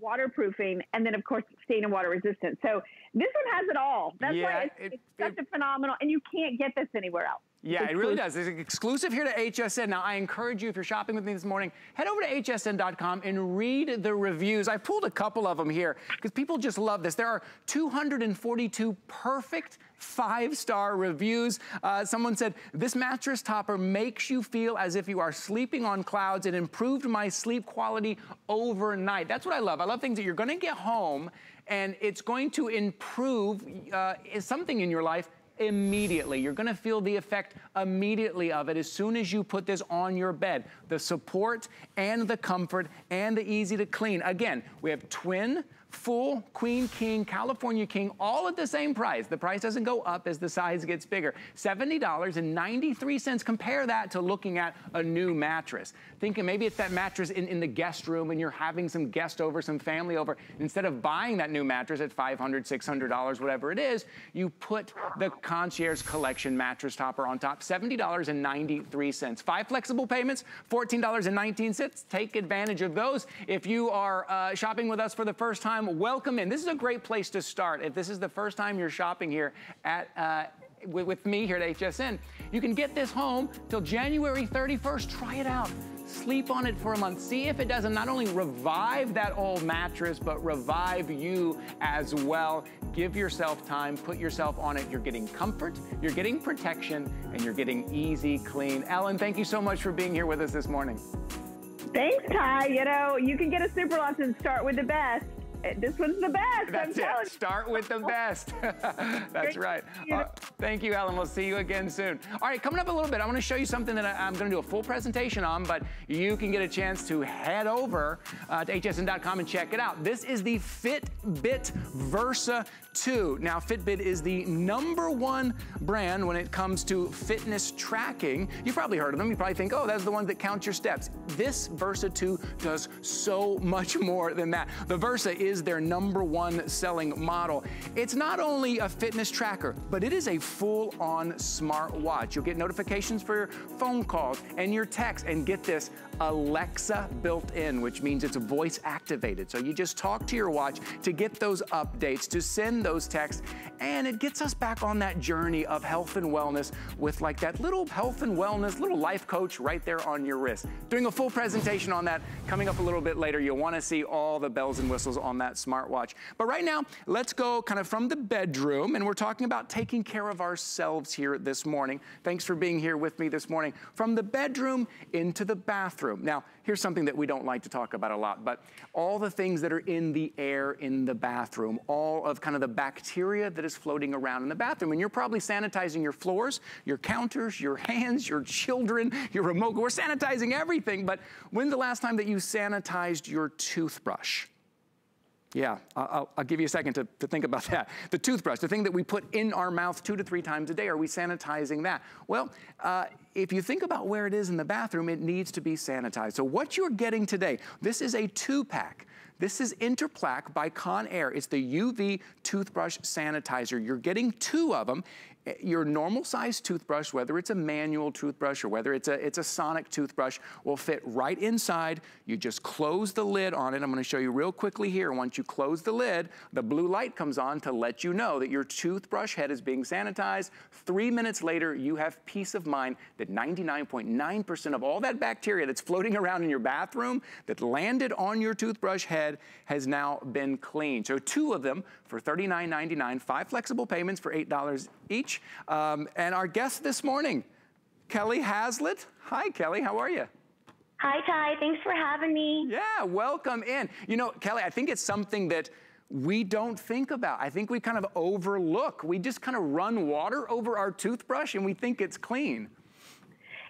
waterproofing, and then of course stain and water resistant. So this one has it all. That's Yeah, why it's, it- it's such it- a phenomenal, and you can't get this anywhere else. Yeah, it really does. It's exclusive here to HSN. Now, I encourage you, if you're shopping with me this morning, head over to hsn.com and read the reviews. I pulled a couple of them here because people just love this. There are 242 perfect five-star reviews. Uh, someone said, this mattress topper makes you feel as if you are sleeping on clouds. It improved my sleep quality overnight. That's what I love. I love things that you're gonna get home and it's going to improve uh, something in your life immediately. You're gonna feel the effect immediately of it as soon as you put this on your bed. The support and the comfort and the easy to clean. Again, we have twin, full, queen, king, California king, all at the same price. The price doesn't go up as the size gets bigger. $70.93. Compare that to looking at a new mattress. Thinking maybe it's that mattress in, in the guest room and you're having some guest over, some family over. Instead of buying that new mattress at $500, $600, whatever it is, you put the concierge collection mattress topper on top, $70.93. Five flexible payments, $14.19. Take advantage of those. If you are uh, shopping with us for the first time, welcome in. This is a great place to start. If this is the first time you're shopping here at uh, with, with me here at HSN, you can get this home till January 31st. Try it out. Sleep on it for a month. See if it doesn't not only revive that old mattress, but revive you as well. Give yourself time, put yourself on it. You're getting comfort, you're getting protection, and you're getting easy clean. Ellen, thank you so much for being here with us this morning. Thanks, Ty. You know, you can get a super Superloft and start with the best. This one's the best. That's it. Start with the best. That's right. to see you. Uh, thank you, Ellen. We'll see you again soon. All right, coming up a little bit, I want to show you something that I, am going to do a full presentation on, but you can get a chance to head over uh, to hsn.com and check it out. This is the Fitbit Versa 2. Now, Fitbit is the number one brand when it comes to fitness tracking. You've probably heard of them. You probably think, oh, that's the one that counts your steps. This Versa 2 does so much more than that. The Versa is their number one selling model. It's not only a fitness tracker, but it is a full-on smartwatch. You'll get notifications for your phone calls and your texts, and get this, Alexa built in, which means it's voice activated. So you just talk to your watch to get those updates, to send those texts, and it gets us back on that journey of health and wellness with like that little health and wellness, little life coach right there on your wrist. Doing a full presentation on that coming up a little bit later. You'll wanna see all the bells and whistles on that smartwatch. But right now, let's go kind of from the bedroom, and we're talking about taking care of ourselves here this morning. Thanks for being here with me this morning. From the bedroom into the bathroom. Now, here's something that we don't like to talk about a lot, but all the things that are in the air in the bathroom, all of kind of the bacteria that is floating around in the bathroom. And you're probably sanitizing your floors, your counters, your hands, your children, your remote. We're sanitizing everything, but when's the last time that you sanitized your toothbrush? Yeah, I'll, I'll, give you a second to, to think about that. The toothbrush, the thing that we put in our mouth two to three times a day, are we sanitizing that? Well, uh, if you think about where it is in the bathroom, it needs to be sanitized. So what you're getting today, this is a two pack. This is Interplak by Conair. It's the UV toothbrush sanitizer. You're getting two of them your normal size toothbrush, whether it's a manual toothbrush or whether it's a, it's a sonic toothbrush, will fit right inside. You just close the lid on it. I'm gonna show you real quickly here. Once you close the lid, the blue light comes on to let you know that your toothbrush head is being sanitized. Three minutes later, you have peace of mind that 99.9% of all that bacteria that's floating around in your bathroom that landed on your toothbrush head has now been cleaned. So two of them for $39.99, five flexible payments for $8 each. Um, and our guest this morning, Kelly Haslett. Hi, Kelly, how are you? Hi, Ty. Thanks for having me. Yeah, welcome in. You know, Kelly, I think it's something that we don't think about. I think we kind of overlook. We just kind of run water over our toothbrush and we think it's clean.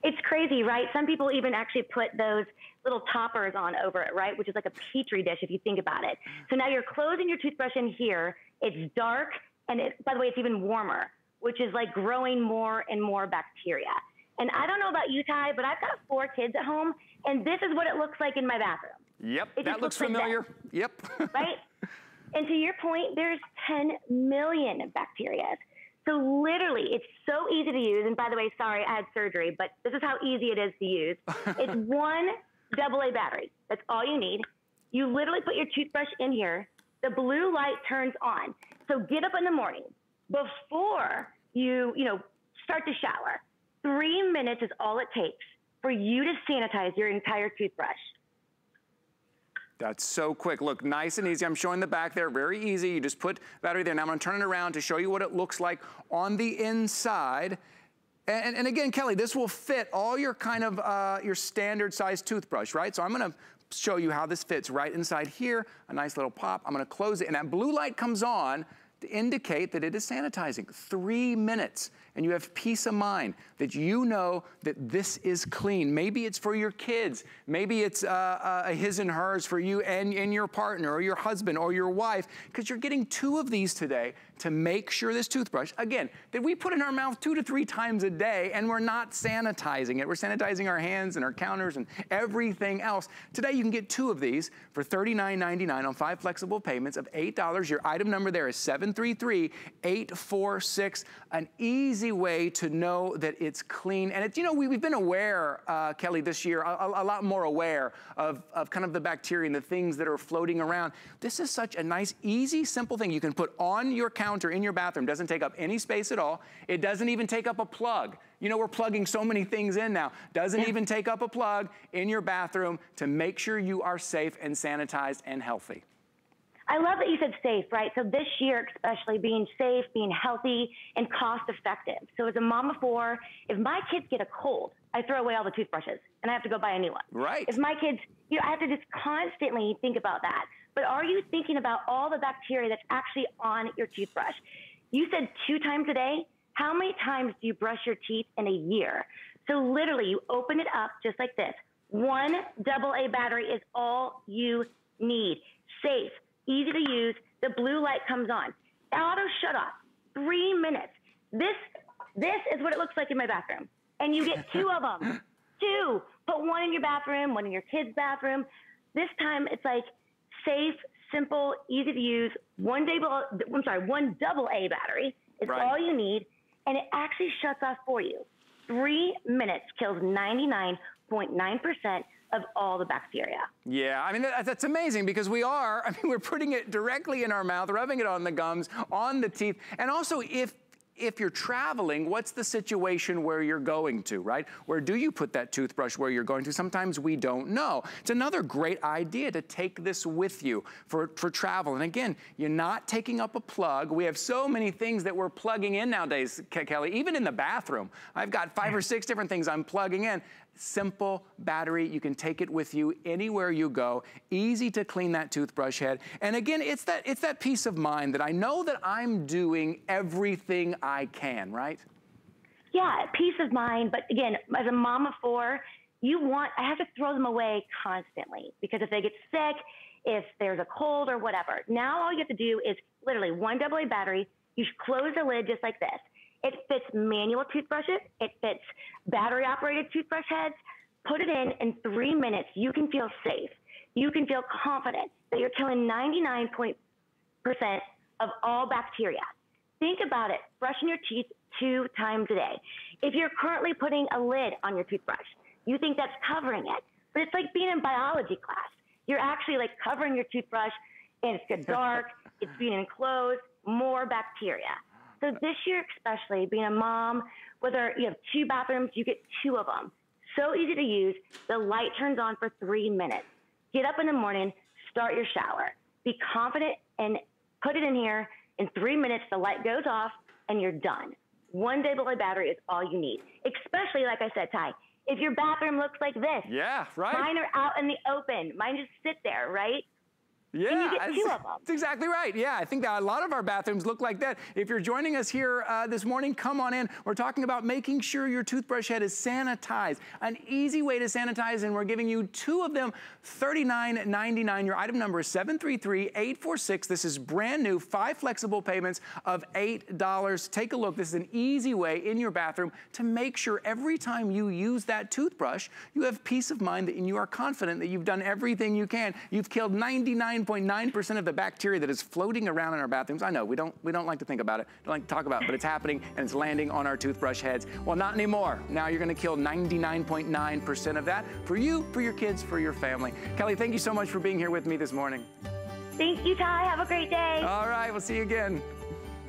It's crazy, right? Some people even actually put those little toppers on over it, right? Which is like a petri dish if you think about it. So now you're closing your toothbrush in here. It's dark, and it, by the way, it's even warmer which is like growing more and more bacteria. And I don't know about you, Ty, but I've got four kids at home, and this is what it looks like in my bathroom. Yep, it that looks, looks familiar. Like yep. right? And to your point, there's 10 million bacteria. So literally, it's so easy to use. And by the way, sorry, I had surgery, but this is how easy it is to use. it's one double A battery. That's all you need. You literally put your toothbrush in here. The blue light turns on. So get up in the morning before you, you know, start to shower. Three minutes is all it takes for you to sanitize your entire toothbrush. That's so quick. Look, nice and easy. I'm showing the back there, very easy. You just put battery there. Now I'm gonna turn it around to show you what it looks like on the inside. And, and again, Kelly, this will fit all your kind of, uh, your standard size toothbrush, right? So I'm gonna show you how this fits right inside here. A nice little pop. I'm gonna close it and that blue light comes on to indicate that it is sanitizing. Three minutes and you have peace of mind that you know that this is clean. Maybe it's for your kids. Maybe it's uh, uh, his and hers for you and, and your partner or your husband or your wife because you're getting two of these today to make sure this toothbrush, again, that we put in our mouth two to three times a day and we're not sanitizing it. We're sanitizing our hands and our counters and everything else. Today you can get two of these for $39.99 on five flexible payments of $8. Your item number there is 733-846. An easy way to know that it's clean. And it's, you know, we, have been aware, uh, Kelly, this year, a, a, lot more aware of, of kind of the bacteria and the things that are floating around. This is such a nice, easy, simple thing you can put on your counter counter in your bathroom. Doesn't take up any space at all. It doesn't even take up a plug. You know, we're plugging so many things in now. Doesn't yeah. even take up a plug in your bathroom to make sure you are safe and sanitized and healthy. I love that you said safe, right? So this year, especially being safe, being healthy, and cost effective. So as a mom of four, if my kids get a cold, I throw away all the toothbrushes and I have to go buy a new one. Right. If my kids, you know, I have to just constantly think about that. But are you thinking about all the bacteria that's actually on your toothbrush? You said two times a day. How many times do you brush your teeth in a year? So literally, you open it up just like this. One double A battery is all you need. Safe, easy to use. The blue light comes on. Auto shut off. Three minutes. This this is what it looks like in my bathroom. And you get two of them. Two. Put one in your bathroom, one in your kid's bathroom. This time it's like safe, simple, easy to use, one double, I'm sorry, one double A battery. It's right. all you need, and it actually shuts off for you. Three minutes kills 99.9% of all the bacteria. Yeah, I mean, that, that's amazing because we are, I mean, we're putting it directly in our mouth, rubbing it on the gums, on the teeth. And also, if if you're traveling, what's the situation where you're going to, right? Where do you put that toothbrush where you're going to? Sometimes we don't know. It's another great idea to take this with you for, for travel. And again, you're not taking up a plug. We have so many things that we're plugging in nowadays, Kelly, even in the bathroom. I've got five or six different things I'm plugging in simple battery. You can take it with you anywhere you go. Easy to clean that toothbrush head. And again, it's that, it's that peace of mind that I know that I'm doing everything I can, right? Yeah, peace of mind. But again, as a mom of four, you want, I have to throw them away constantly because if they get sick, if there's a cold or whatever, now all you have to do is literally one AA battery. You close the lid just like this. It fits manual toothbrushes. It fits battery operated toothbrush heads. Put it in in three minutes. You can feel safe. you can feel confident that you're killing 99% of all bacteria. Think about it, brushing your teeth two times a day. If you're currently putting a lid on your toothbrush, you think that's covering it, but it's like being in biology class. You're actually like covering your toothbrush and it's dark, it's being enclosed, more bacteria. So this year, especially being a mom, whether you have two bathrooms, you get two of them. So easy to use. The light turns on for three minutes. Get up in the morning, start your shower. Be confident and put it in here. In three minutes, the light goes off and you're done. One day below battery is all you need. Especially, like I said, Ty, if your bathroom looks like this. Yeah, right. Mine are out in the open. Mine just sit there, right? Yeah, that's, that's, exactly right. Yeah, I think that a lot of our bathrooms look like that. If you're joining us here uh, this morning, come on in. We're talking about making sure your toothbrush head is sanitized. An easy way to sanitize, and we're giving you two of them, $39.99. Your item number is 733-846. This is brand new, five flexible payments of $8. Take a look. This is an easy way in your bathroom to make sure every time you use that toothbrush, you have peace of mind that you are confident that you've done everything you can. You've killed 99 99.9% of the bacteria that is floating around in our bathrooms. I know, we don't, we don't like to think about it, don't like to talk about it, but it's happening and it's landing on our toothbrush heads. Well, not anymore. Now you're gonna kill 99.9% of that for you, for your kids, for your family. Kelly, thank you so much for being here with me this morning. Thank you, Ty. Have a great day. All right, we'll see you again.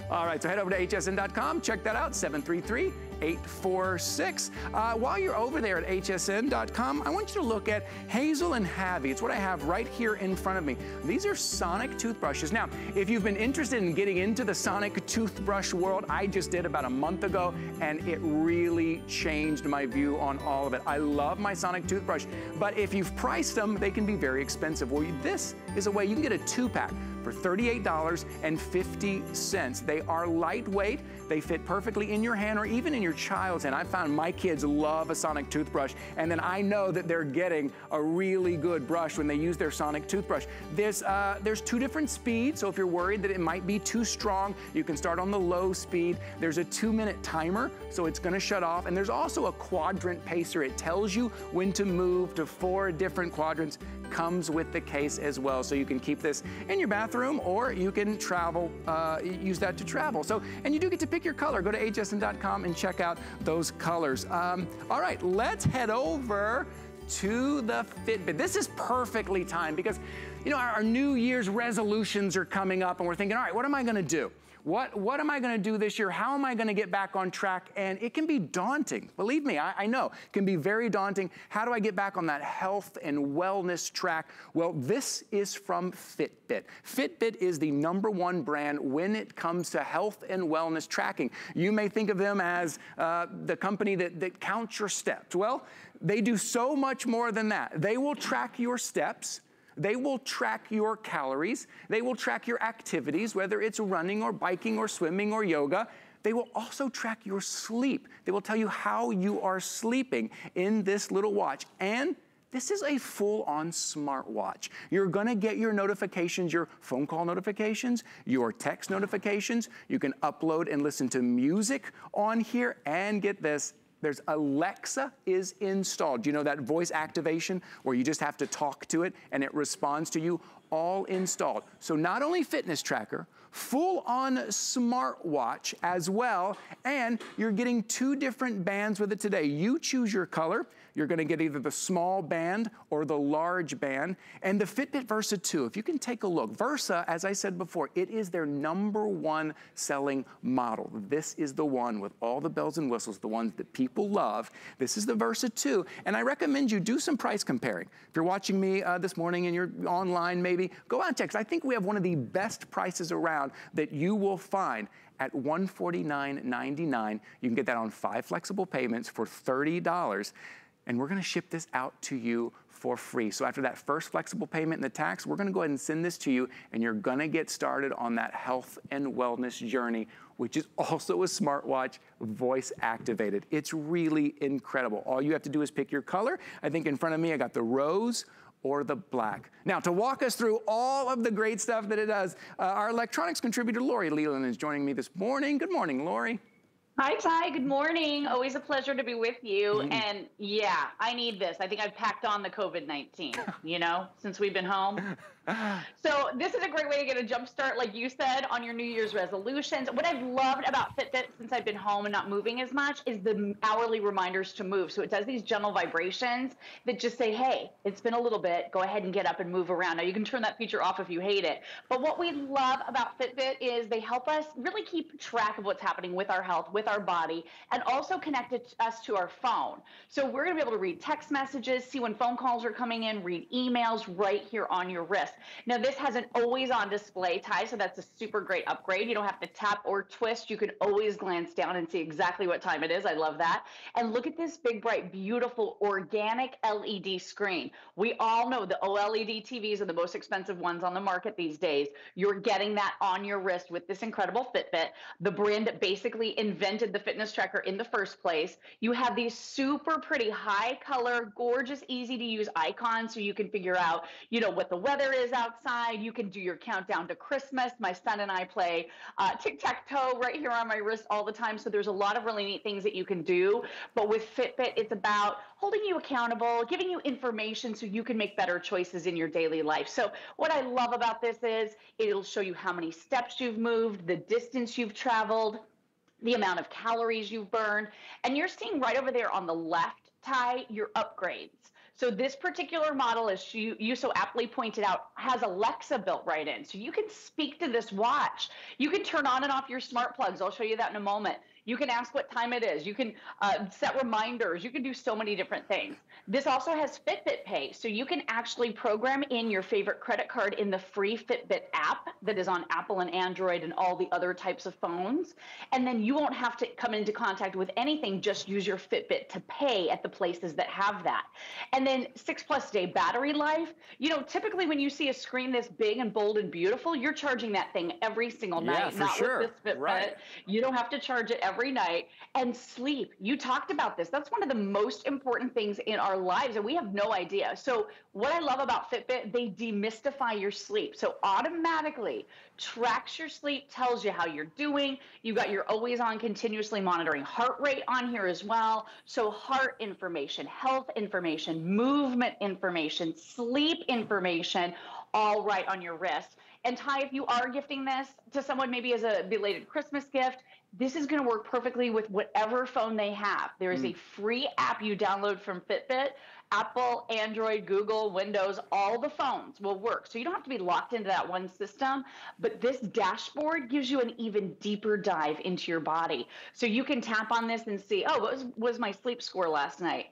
All right, so head over to hsn.com, check that out, 733 846. Uh, while you're over there at hsn.com, I want you to look at Hazel and Havy. It's what I have right here in front of me. These are sonic toothbrushes. Now, if you've been interested in getting into the sonic toothbrush world, I just did about a month ago, and it really changed my view on all of it. I love my sonic toothbrush, but if you've priced them, they can be very expensive. Well, this is a way you can get a two-pack for $38.50. They are lightweight. They fit perfectly in your hand or even in your child's hand. I found my kids love a Sonic toothbrush, and then I know that they're getting a really good brush when they use their Sonic toothbrush. There's, uh, there's two different speeds, so if you're worried that it might be too strong, you can start on the low speed. There's a two-minute timer, so it's gonna shut off, and there's also a quadrant pacer. It tells you when to move to four different quadrants comes with the case as well. So you can keep this in your bathroom or you can travel, uh, use that to travel. So, and you do get to pick your color. Go to hsn.com and check out those colors. Um, all right, let's head over to the Fitbit. This is perfectly timed because, you know, our, our New Year's resolutions are coming up and we're thinking, all right, what am I gonna do? What, what am I gonna do this year? How am I gonna get back on track? And it can be daunting. Believe me, I, I know, it can be very daunting. How do I get back on that health and wellness track? Well, this is from Fitbit. Fitbit is the number one brand when it comes to health and wellness tracking. You may think of them as uh, the company that, that counts your steps. Well, they do so much more than that. They will track your steps. They will track your calories. They will track your activities, whether it's running or biking or swimming or yoga. They will also track your sleep. They will tell you how you are sleeping in this little watch. And this is a full-on smartwatch. You're gonna get your notifications, your phone call notifications, your text notifications. You can upload and listen to music on here. And get this, there's Alexa is installed. You know that voice activation where you just have to talk to it and it responds to you? All installed. So not only fitness tracker, full on smartwatch as well, and you're getting two different bands with it today. You choose your color. You're gonna get either the small band or the large band. And the Fitbit Versa 2, if you can take a look. Versa, as I said before, it is their number one selling model. This is the one with all the bells and whistles, the ones that people love. This is the Versa 2. And I recommend you do some price comparing. If you're watching me uh, this morning and you're online maybe, go out and check. I think we have one of the best prices around that you will find at $149.99. You can get that on five flexible payments for $30 and we're gonna ship this out to you for free. So after that first flexible payment and the tax, we're gonna go ahead and send this to you and you're gonna get started on that health and wellness journey, which is also a smartwatch voice activated. It's really incredible. All you have to do is pick your color. I think in front of me, I got the rose, or the black. Now, to walk us through all of the great stuff that it does, uh, our electronics contributor, Lori Leland, is joining me this morning. Good morning, Lori. Hi, Ty. Good morning. Always a pleasure to be with you. Mm. And yeah, I need this. I think I've packed on the COVID 19, you know, since we've been home. so this is a great way to get a jump start, like you said, on your New Year's resolutions. What I've loved about Fitbit since I've been home and not moving as much is the hourly reminders to move. So it does these gentle vibrations that just say, hey, it's been a little bit. Go ahead and get up and move around. Now you can turn that feature off if you hate it. But what we love about Fitbit is they help us really keep track of what's happening with our health, with our body, and also connect us to our phone. So we're going to be able to read text messages, see when phone calls are coming in, read emails right here on your wrist. Now, this has an always on display Ty, so that's a super great upgrade. You don't have to tap or twist. You can always glance down and see exactly what time it is. I love that. And look at this big, bright, beautiful organic LED screen. We all know the OLED TVs are the most expensive ones on the market these days. You're getting that on your wrist with this incredible Fitbit. The brand that basically invented the fitness tracker in the first place. You have these super pretty high color, gorgeous, easy to use icons so you can figure out, you know, what the weather is is outside. You can do your countdown to Christmas. My son and I play uh, tic tac toe right here on my wrist all the time. So there's a lot of really neat things that you can do. But with Fitbit, it's about holding you accountable, giving you information so you can make better choices in your daily life. So what I love about this is it'll show you how many steps you've moved, the distance you've traveled, the amount of calories you've burned. And you're seeing right over there on the left, Ty, your upgrades. So this particular model, as you, you so aptly pointed out, has Alexa built right in. So you can speak to this watch. You can turn on and off your smart plugs. I'll show you that in a moment. You can ask what time it is. You can uh, set reminders. You can do so many different things. This also has Fitbit Pay. So you can actually program in your favorite credit card in the free Fitbit app that is on Apple and Android and all the other types of phones. And then you won't have to come into contact with anything. Just use your Fitbit to pay at the places that have that. And then six plus day battery life. You know, typically when you see a screen this big and bold and beautiful, you're charging that thing every single night. Yeah, for not sure. with this Fitbit. Right. You don't have to charge it every every night and sleep. You talked about this. That's one of the most important things in our lives, and we have no idea. So, what I love about Fitbit, they demystify your sleep. So, automatically tracks your sleep, tells you how you're doing. You got your always on continuously monitoring heart rate on here as well. So, heart information, health information, movement information, sleep information, all right on your wrist. And Ty, if you are gifting this to someone maybe as a belated Christmas gift, this is going to work perfectly with whatever phone they have. There is mm. a free app you download from Fitbit. Apple, Android, Google, Windows, all the phones will work. So you don't have to be locked into that one system. But this dashboard gives you an even deeper dive into your body. So you can tap on this and see, oh, what was, was my sleep score last night?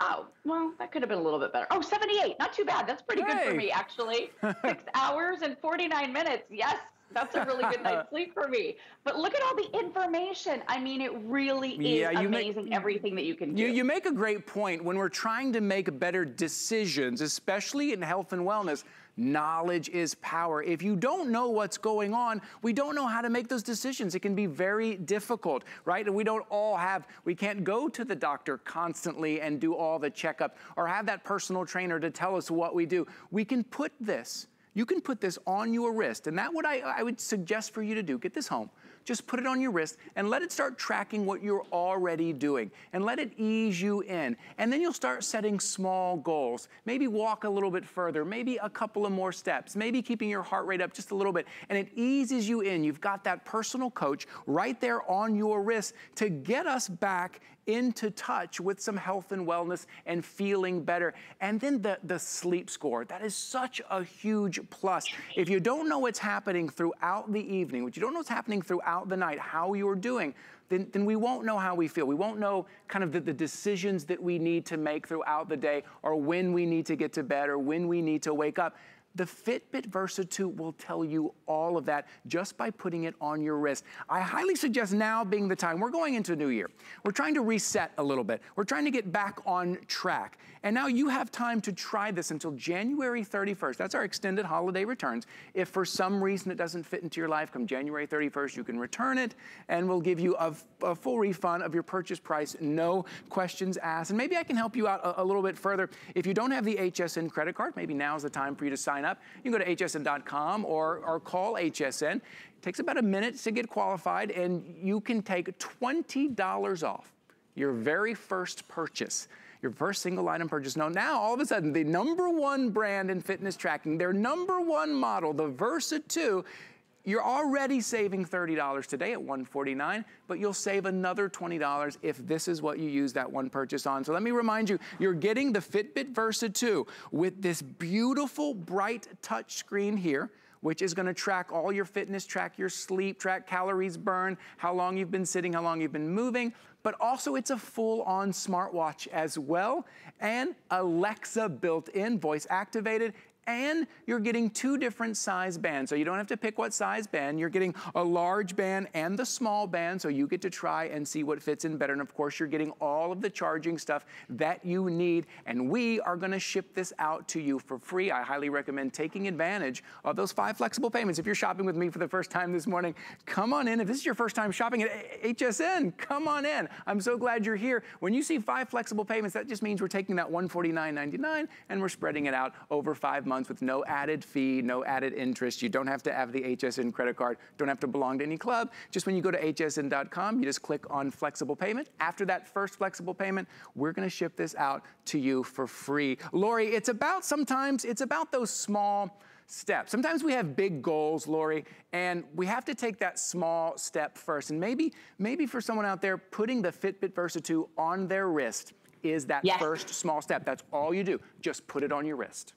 Oh, well, that could have been a little bit better. Oh, 78. Not too bad. That's pretty hey. good for me, actually. Six hours and 49 minutes. Yes, that's a really good night's sleep for me. But look at all the information. I mean, it really is yeah, amazing make, everything that you can do. You, you make a great point. When we're trying to make better decisions, especially in health and wellness, knowledge is power. If you don't know what's going on, we don't know how to make those decisions. It can be very difficult, right? And we don't all have, we can't go to the doctor constantly and do all the checkup or have that personal trainer to tell us what we do. We can put this you can put this on your wrist, and that what I, I would suggest for you to do. Get this home. Just put it on your wrist and let it start tracking what you're already doing and let it ease you in. And then you'll start setting small goals. Maybe walk a little bit further, maybe a couple of more steps, maybe keeping your heart rate up just a little bit. And it eases you in. You've got that personal coach right there on your wrist to get us back into touch with some health and wellness and feeling better. And then the, the sleep score, that is such a huge plus. If you don't know what's happening throughout the evening, what you don't know what's happening throughout the night, how you're doing, then, then we won't know how we feel. We won't know kind of the, the decisions that we need to make throughout the day or when we need to get to bed or when we need to wake up. The Fitbit Versa 2 will tell you all of that just by putting it on your wrist. I highly suggest now being the time. We're going into a new year. We're trying to reset a little bit. We're trying to get back on track. And now you have time to try this until January 31st. That's our extended holiday returns. If for some reason it doesn't fit into your life, come January 31st, you can return it and we'll give you a, a full refund of your purchase price, no questions asked. And maybe I can help you out a, a little bit further. If you don't have the HSN credit card, maybe now's the time for you to sign sign up. You can go to hsn.com or, or call HSN. It takes about a minute to get qualified and you can take $20 off your very first purchase your first single item purchase. No, now all of a sudden, the number one brand in fitness tracking, their number one model, the Versa 2, you're already saving $30 today at 149, but you'll save another $20 if this is what you use that one purchase on. So let me remind you, you're getting the Fitbit Versa 2 with this beautiful bright touch screen here which is gonna track all your fitness, track your sleep, track calories burned, how long you've been sitting, how long you've been moving, but also it's a full-on smartwatch as well, and Alexa built in, voice activated, and you're getting two different size bands. So you don't have to pick what size band. You're getting a large band and the small band, so you get to try and see what fits in better. And of course, you're getting all of the charging stuff that you need. And we are gonna ship this out to you for free. I highly recommend taking advantage of those five flexible payments. If you're shopping with me for the first time this morning, come on in. If this is your first time shopping at HSN, come on in. I'm so glad you're here. When you see five flexible payments, that just means we're taking that $149.99 and we're spreading it out over five months with no added fee, no added interest. You don't have to have the HSN credit card, don't have to belong to any club. Just when you go to hsn.com, you just click on flexible payment. After that first flexible payment, we're gonna ship this out to you for free. Lori, it's about sometimes, it's about those small steps. Sometimes we have big goals, Lori, and we have to take that small step first. And maybe, maybe for someone out there, putting the Fitbit Versa 2 on their wrist is that yes. first small step. That's all you do. Just put it on your wrist.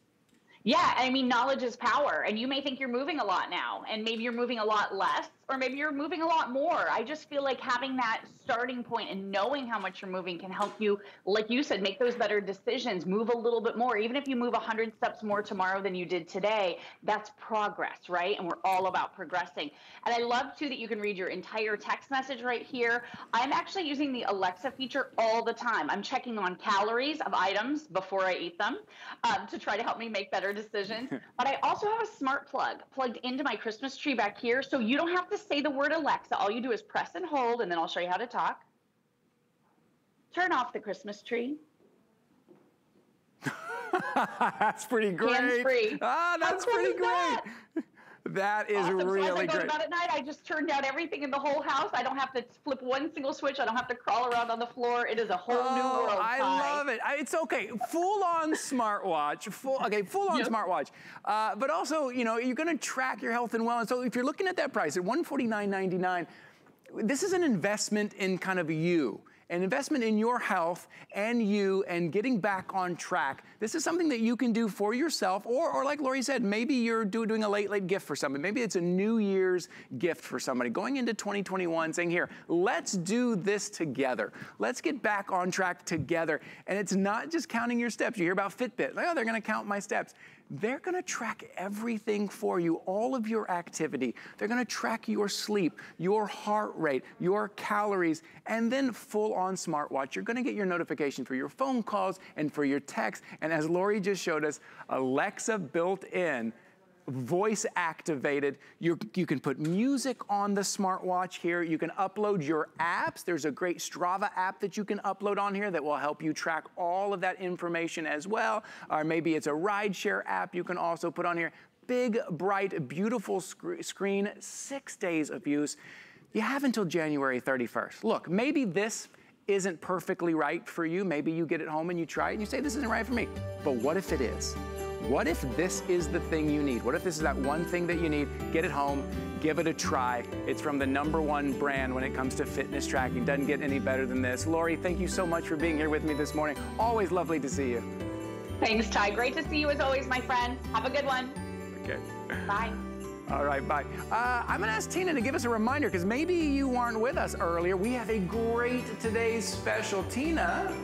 Yeah, I mean, knowledge is power. And you may think you're moving a lot now, and maybe you're moving a lot less or maybe you're moving a lot more. I just feel like having that starting point and knowing how much you're moving can help you, like you said, make those better decisions, move a little bit more. Even if you move 100 steps more tomorrow than you did today, that's progress, right? And we're all about progressing. And I love too that you can read your entire text message right here. I'm actually using the Alexa feature all the time. I'm checking on calories of items before I eat them um, to try to help me make better decisions. but I also have a smart plug plugged into my Christmas tree back here, so you don't have to say the word Alexa. All you do is press and hold, and then I'll show you how to talk. Turn off the Christmas tree. that's pretty great. Hands free. Ah, that's pretty great. That? That is awesome. really so as I go great. To bed at night, I just turn down everything in the whole house. I don't have to flip one single switch. I don't have to crawl around on the floor. It is a whole oh, new world. I love it. It's okay. Full on smartwatch. Full okay. Full on yep. smartwatch. Uh, but also, you know, you're going to track your health and wellness. So if you're looking at that price at 149.99, this is an investment in kind of you an investment in your health and you and getting back on track. This is something that you can do for yourself or, or like Lori said, maybe you're do, doing a late, late gift for somebody. Maybe it's a New Year's gift for somebody. Going into 2021 saying, here, let's do this together. Let's get back on track together. And it's not just counting your steps. You hear about Fitbit. Like, oh, they're gonna count my steps they're gonna track everything for you, all of your activity. They're gonna track your sleep, your heart rate, your calories, and then full on smartwatch. You're gonna get your notification for your phone calls and for your texts. And as Lori just showed us, Alexa built in voice activated. You, you can put music on the smartwatch here. You can upload your apps. There's a great Strava app that you can upload on here that will help you track all of that information as well. Or maybe it's a rideshare app you can also put on here. Big, bright, beautiful sc screen, six days of use. You have until January 31st. Look, maybe this isn't perfectly right for you. Maybe you get it home and you try it and you say, this isn't right for me. But what if it is? What if this is the thing you need? What if this is that one thing that you need? Get it home, give it a try. It's from the number one brand when it comes to fitness tracking. Doesn't get any better than this. Lori, thank you so much for being here with me this morning. Always lovely to see you. Thanks, Ty. Great to see you as always, my friend. Have a good one. Okay. Bye. All right, bye. Uh, I'm gonna ask Tina to give us a reminder because maybe you weren't with us earlier. We have a great today's special. Tina.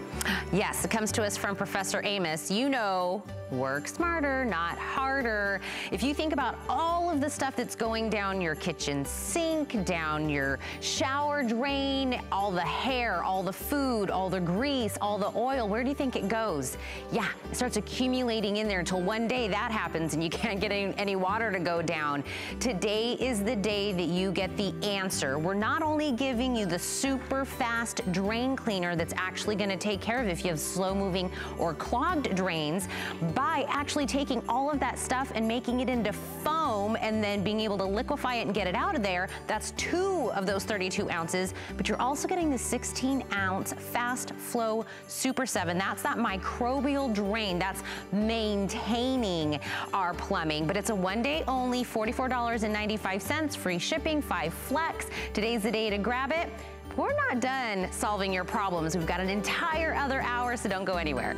Yes, it comes to us from Professor Amos. You know, work smarter, not harder. If you think about all of the stuff that's going down your kitchen sink, down your shower drain, all the hair, all the food, all the grease, all the oil, where do you think it goes? Yeah, it starts accumulating in there until one day that happens and you can't get any, any water to go down. Today is the day that you get the answer. We're not only giving you the super fast drain cleaner that's actually going to take care of if you have slow moving or clogged drains by actually taking all of that stuff and making it into foam and then being able to liquefy it and get it out of there. That's two of those 32 ounces, but you're also getting the 16 ounce fast flow super seven. That's that microbial drain. That's maintaining our plumbing, but it's a one day only, $44.95, free shipping, five flex. Today's the day to grab it. We're not done solving your problems. We've got an entire other hour, so don't go anywhere.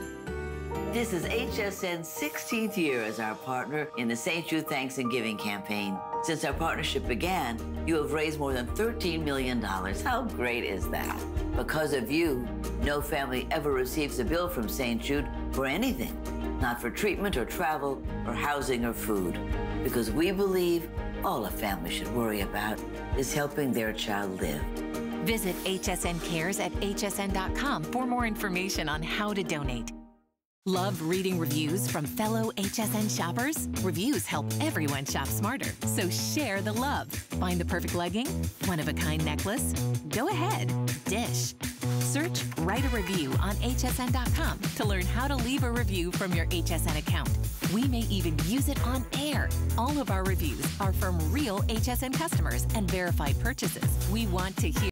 This is HSN's 16th year as our partner in the St. Jude Thanks and Giving campaign. Since our partnership began, you have raised more than $13 million. How great is that? Because of you, no family ever receives a bill from St. Jude for anything, not for treatment or travel or housing or food. Because we believe all a family should worry about is helping their child live. Visit HSN Cares at hsn.com for more information on how to donate. Love reading reviews from fellow HSN shoppers? Reviews help everyone shop smarter, so share the love. Find the perfect legging? One of a kind necklace? Go ahead, dish. Search Write a Review on hsn.com to learn how to leave a review from your HSN account. We may even use it on air. All of our reviews are from real HSN customers and verified purchases. We want to hear.